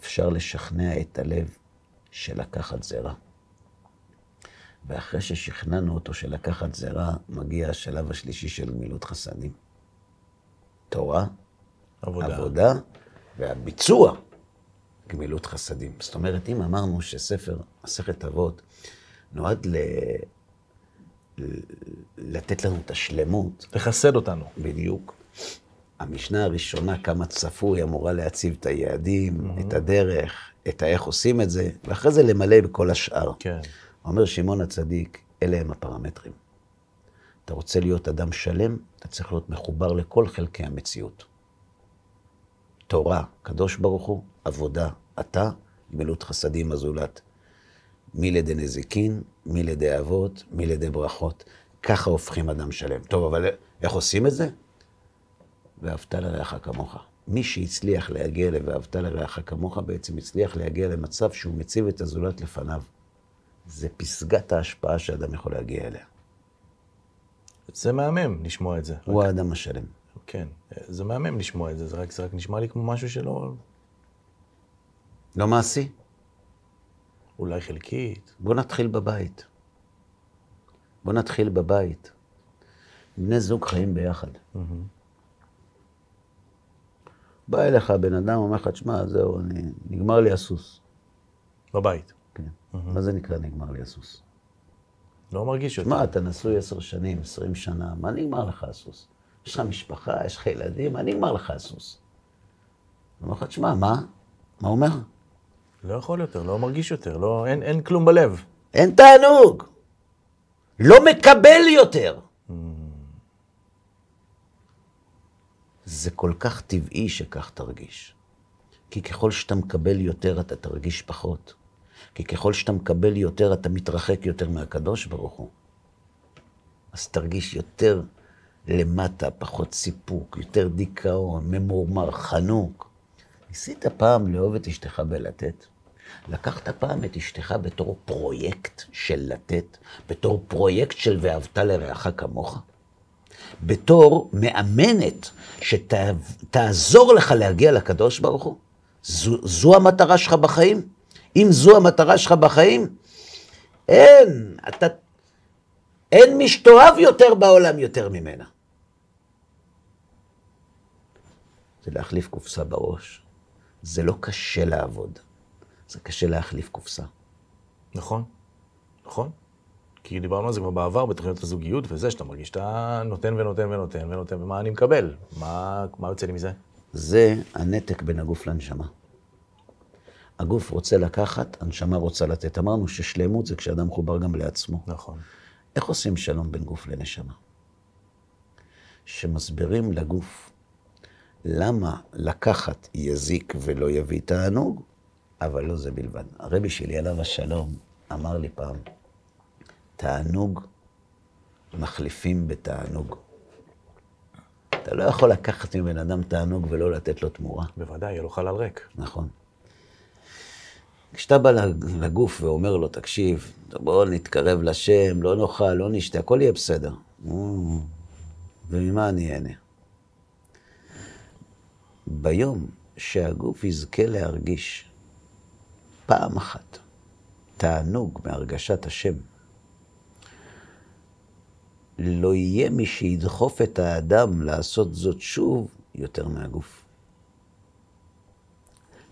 אפשר לשכנע את הלב שלקחת זרע. ואחרי ששכנענו אותו שלקחת זרע, מגיע השלב השלישי של גמילות חסדים. תורה, עבודה. עבודה, והביצוע, גמילות חסדים. זאת אומרת, אם אמרנו שספר מסכת אבות נועד ל... לתת לנו את השלמות, לחסד אותנו. בדיוק. המשנה הראשונה, כמה צפוי, אמורה להציב את היעדים, את הדרך, את האיך עושים את זה, ואחרי זה למלא בכל השאר. כן. אומר שמעון הצדיק, אלה הם הפרמטרים. אתה רוצה להיות אדם שלם, אתה צריך להיות מחובר לכל חלקי המציאות. תורה, קדוש ברוך הוא, עבודה, אתה, גמילות חסדים הזולת. מילי נזיקין, מילי אבות, מילי ברכות. ככה הופכים אדם שלם. טוב, אבל איך עושים את זה? ואהבת לרעך כמוך. מי שהצליח להגיע ל"ואהבת לרעך כמוך", בעצם הצליח להגיע למצב שהוא מציב את הזולת לפניו. זה פסגת ההשפעה שאדם יכול להגיע אליה. זה מהמם לשמוע את זה. הוא האדם השלם. כן. זה מהמם לשמוע את זה, זה רק, זה רק נשמע לי כמו משהו שלא... לא מעשי? אולי חלקית. בוא נתחיל בבית. בוא נתחיל בבית. בני זוג חיים ביחד. בא אליך בן אדם, אומר לך, תשמע, זהו, אני, נגמר לי הסוס. בבית. כן. מה זה נקרא נגמר לי הסוס? לא מרגיש יותר. תשמע, אתה נשוי עשר שנים, עשרים שנה, מה נגמר לך הסוס? יש לך משפחה, יש לך ילדים, מה נגמר לך הסוס? הוא אומר לך, תשמע, מה? מה אומר? לא יכול יותר, לא מרגיש יותר, לא, אין, אין כלום בלב. אין תענוג. לא מקבל יותר. זה כל כך טבעי שכך תרגיש. כי ככל שאתה מקבל יותר, אתה תרגיש פחות. כי ככל שאתה מקבל יותר, אתה מתרחק יותר מהקדוש ברוך הוא. אז תרגיש יותר למטה, פחות סיפוק, יותר דיכאון, ממורמר, חנוק. ניסית פעם לאהוב את אשתך בלתת? לקחת פעם את אשתך בתור פרויקט של לתת, בתור פרויקט של ואהבת לרעך כמוך? בתור מאמנת שתעזור לך להגיע לקדוש ברוך הוא? זו, זו המטרה שלך בחיים? אם זו המטרה שלך בחיים, אין, אתה, אין מי שתאהב יותר בעולם יותר ממנה. זה להחליף קופסה בראש. זה לא קשה לעבוד, זה קשה להחליף קופסה. נכון, נכון. כי דיברנו על זה כבר בעבר בתוכניות הזוגיות וזה, שאתה מרגיש שאתה נותן ונותן ונותן ונותן, ומה אני מקבל? מה, מה יוצא לי מזה? זה הנתק בין הגוף לנשמה. הגוף רוצה לקחת, הנשמה רוצה לתת. אמרנו ששלמות זה כשאדם מחובר גם לעצמו. נכון. איך עושים שלום בין גוף לנשמה? שמסבירים לגוף למה לקחת יזיק ולא יביא תענוג, אבל לא זה בלבד. הרבי שלי עליו השלום אמר לי פעם, תענוג מחליפים בתענוג. אתה לא יכול לקחת מבן אדם תענוג ולא לתת לו תמורה. בוודאי, יהיה לו חלל ריק. נכון. כשאתה בא לגוף ואומר לו, תקשיב, בוא נתקרב לשם, לא נאכל, לא נשתה, הכל יהיה בסדר. וממה אני אהנה? ביום שהגוף יזכה להרגיש פעם אחת תענוג מהרגשת השם, לא יהיה מי שידחוף את האדם לעשות זאת שוב יותר מהגוף.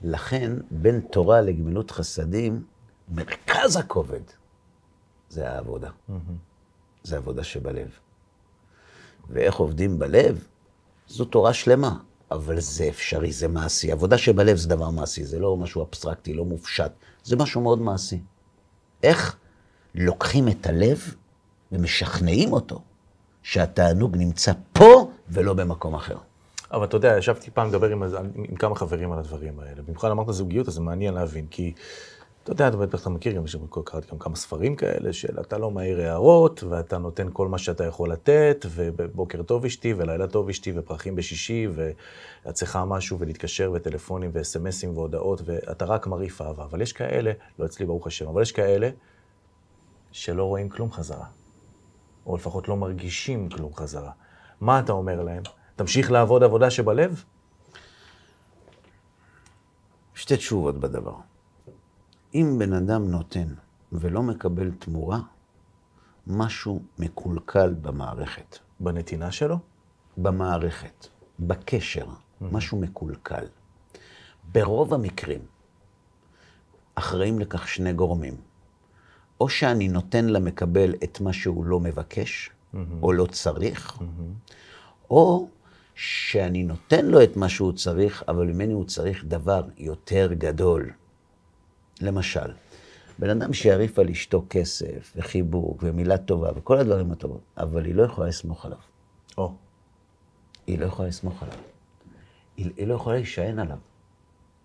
לכן, בין תורה לגמילות חסדים, מרכז הכובד זה העבודה. Mm-hmm. זה עבודה שבלב. ואיך עובדים בלב? זו תורה שלמה, אבל זה אפשרי, זה מעשי. עבודה שבלב זה דבר מעשי, זה לא משהו אבסטרקטי, לא מופשט, זה משהו מאוד מעשי. איך לוקחים את הלב ומשכנעים אותו שהתענוג נמצא פה ולא במקום אחר. אבל אתה יודע, ישבתי פעם לדבר עם, עם כמה חברים על הדברים האלה. במיוחד אמרת זוגיות, אז זה מעניין להבין, כי אתה יודע, אתה בטח מכיר, גם קראתי גם כמה ספרים כאלה, של אתה לא מעיר הערות, ואתה נותן כל מה שאתה יכול לתת, ובוקר טוב אשתי, ולילה טוב אשתי, ופרחים בשישי, והצלחה משהו, ולהתקשר, וטלפונים, וסמסים, והודעות, ואתה רק מרעיף אהבה. אבל יש כאלה, לא אצלי ברוך השם, אבל יש כאלה שלא רואים כלום חזרה. או לפחות לא מרגישים כלום חזרה. מה אתה אומר להם? תמשיך לעבוד עבודה שבלב? שתי תשובות בדבר. אם בן אדם נותן ולא מקבל תמורה, משהו מקולקל במערכת. בנתינה שלו? במערכת, בקשר, mm-hmm. משהו מקולקל. ברוב המקרים אחראים לכך שני גורמים. או שאני נותן למקבל את מה שהוא לא מבקש, mm-hmm. או לא צריך, mm-hmm. או שאני נותן לו את מה שהוא צריך, אבל ממני הוא צריך דבר יותר גדול. למשל, בן אדם שיריף על אשתו כסף, וחיבוק, ומילה טובה, וכל הדברים הטובות, אבל היא לא יכולה לסמוך עליו. או. היא לא יכולה לסמוך עליו. היא, היא לא יכולה להישען עליו.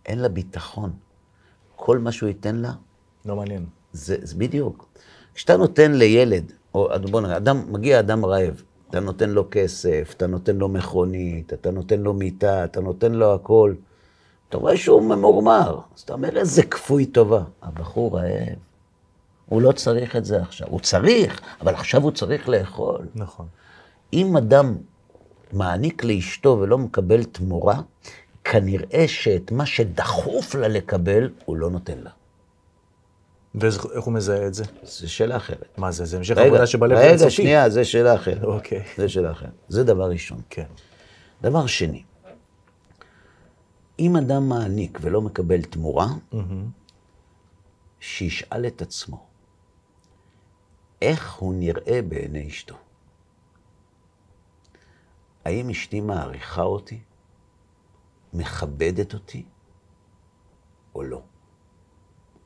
אין לה ביטחון. כל מה שהוא ייתן לה... לא מעניין. זה, זה בדיוק. כשאתה נותן לילד, או בוא נראה, אדם, מגיע אדם רעב, אתה נותן לו כסף, אתה נותן לו מכונית, אתה נותן לו מיטה, אתה נותן לו הכל. אתה רואה שהוא ממורמר, אז אתה אומר, איזה כפוי טובה. הבחור רעב, הוא לא צריך את זה עכשיו. הוא צריך, אבל עכשיו הוא צריך לאכול. נכון. אם אדם מעניק לאשתו ולא מקבל תמורה, כנראה שאת מה שדחוף לה לקבל, הוא לא נותן לה. ואיך הוא מזהה את זה? זו שאלה אחרת. מה זה? זה המשך רגע, עבודה שבלב רגע, אינסופי. שנייה, זו שאלה אחרת. אוקיי. זו שאלה אחרת. זה דבר ראשון. כן. דבר שני, אם אדם מעניק ולא מקבל תמורה, שישאל את עצמו, איך הוא נראה בעיני אשתו? האם אשתי מעריכה אותי, מכבדת אותי, או לא?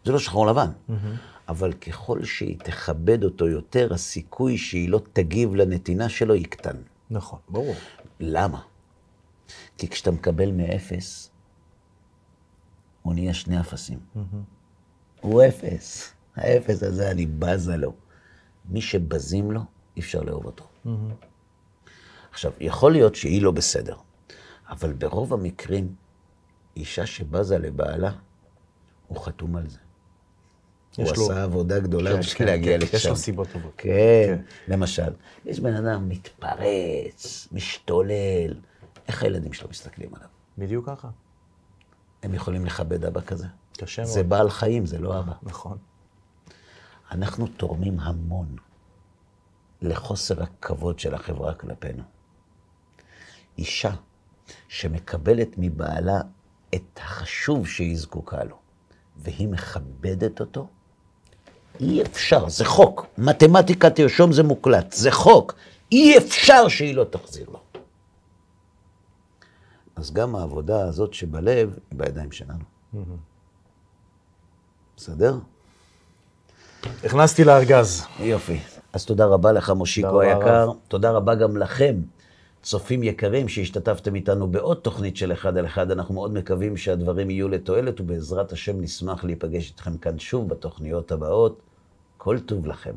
זה לא שחור לבן, אבל ככל שהיא תכבד אותו יותר, הסיכוי שהיא לא תגיב לנתינה שלו יקטן. נכון, ברור. למה? כי כשאתה מקבל מאפס, הוא נהיה שני אפסים. הוא אפס. האפס הזה, אני בזה לו. מי שבזים לו, אי אפשר לאהוב אותו. עכשיו, יכול להיות שהיא לא בסדר, אבל ברוב המקרים, אישה שבזה לבעלה, הוא חתום על זה. הוא לו- עשה עבודה גדולה כן, בשביל כן, להגיע כן, לשם. יש לו סיבות טובות. כן, כן. למשל, יש בן אדם מתפרץ, משתולל, איך הילדים שלו מסתכלים עליו? בדיוק ככה. הם יכולים לכבד אבא כזה? קשה מאוד. זה בעל חיים, זה לא אבא. נכון. אנחנו תורמים המון לחוסר הכבוד של החברה כלפינו. אישה שמקבלת מבעלה את החשוב שהיא זקוקה לו, והיא מכבדת אותו, אי אפשר, זה חוק. מתמטיקה תרשום זה מוקלט, זה חוק. אי אפשר שהיא לא תחזיר לו. אז גם העבודה הזאת שבלב היא בידיים שלנו. בסדר? הכנסתי לארגז. יופי. אז תודה רבה לך, מושיקו היקר. תודה רבה גם לכם, צופים יקרים, שהשתתפתם איתנו בעוד תוכנית של אחד על אחד. אנחנו מאוד מקווים שהדברים יהיו לתועלת, ובעזרת השם נשמח להיפגש איתכם כאן שוב בתוכניות הבאות. כל טוב לכם.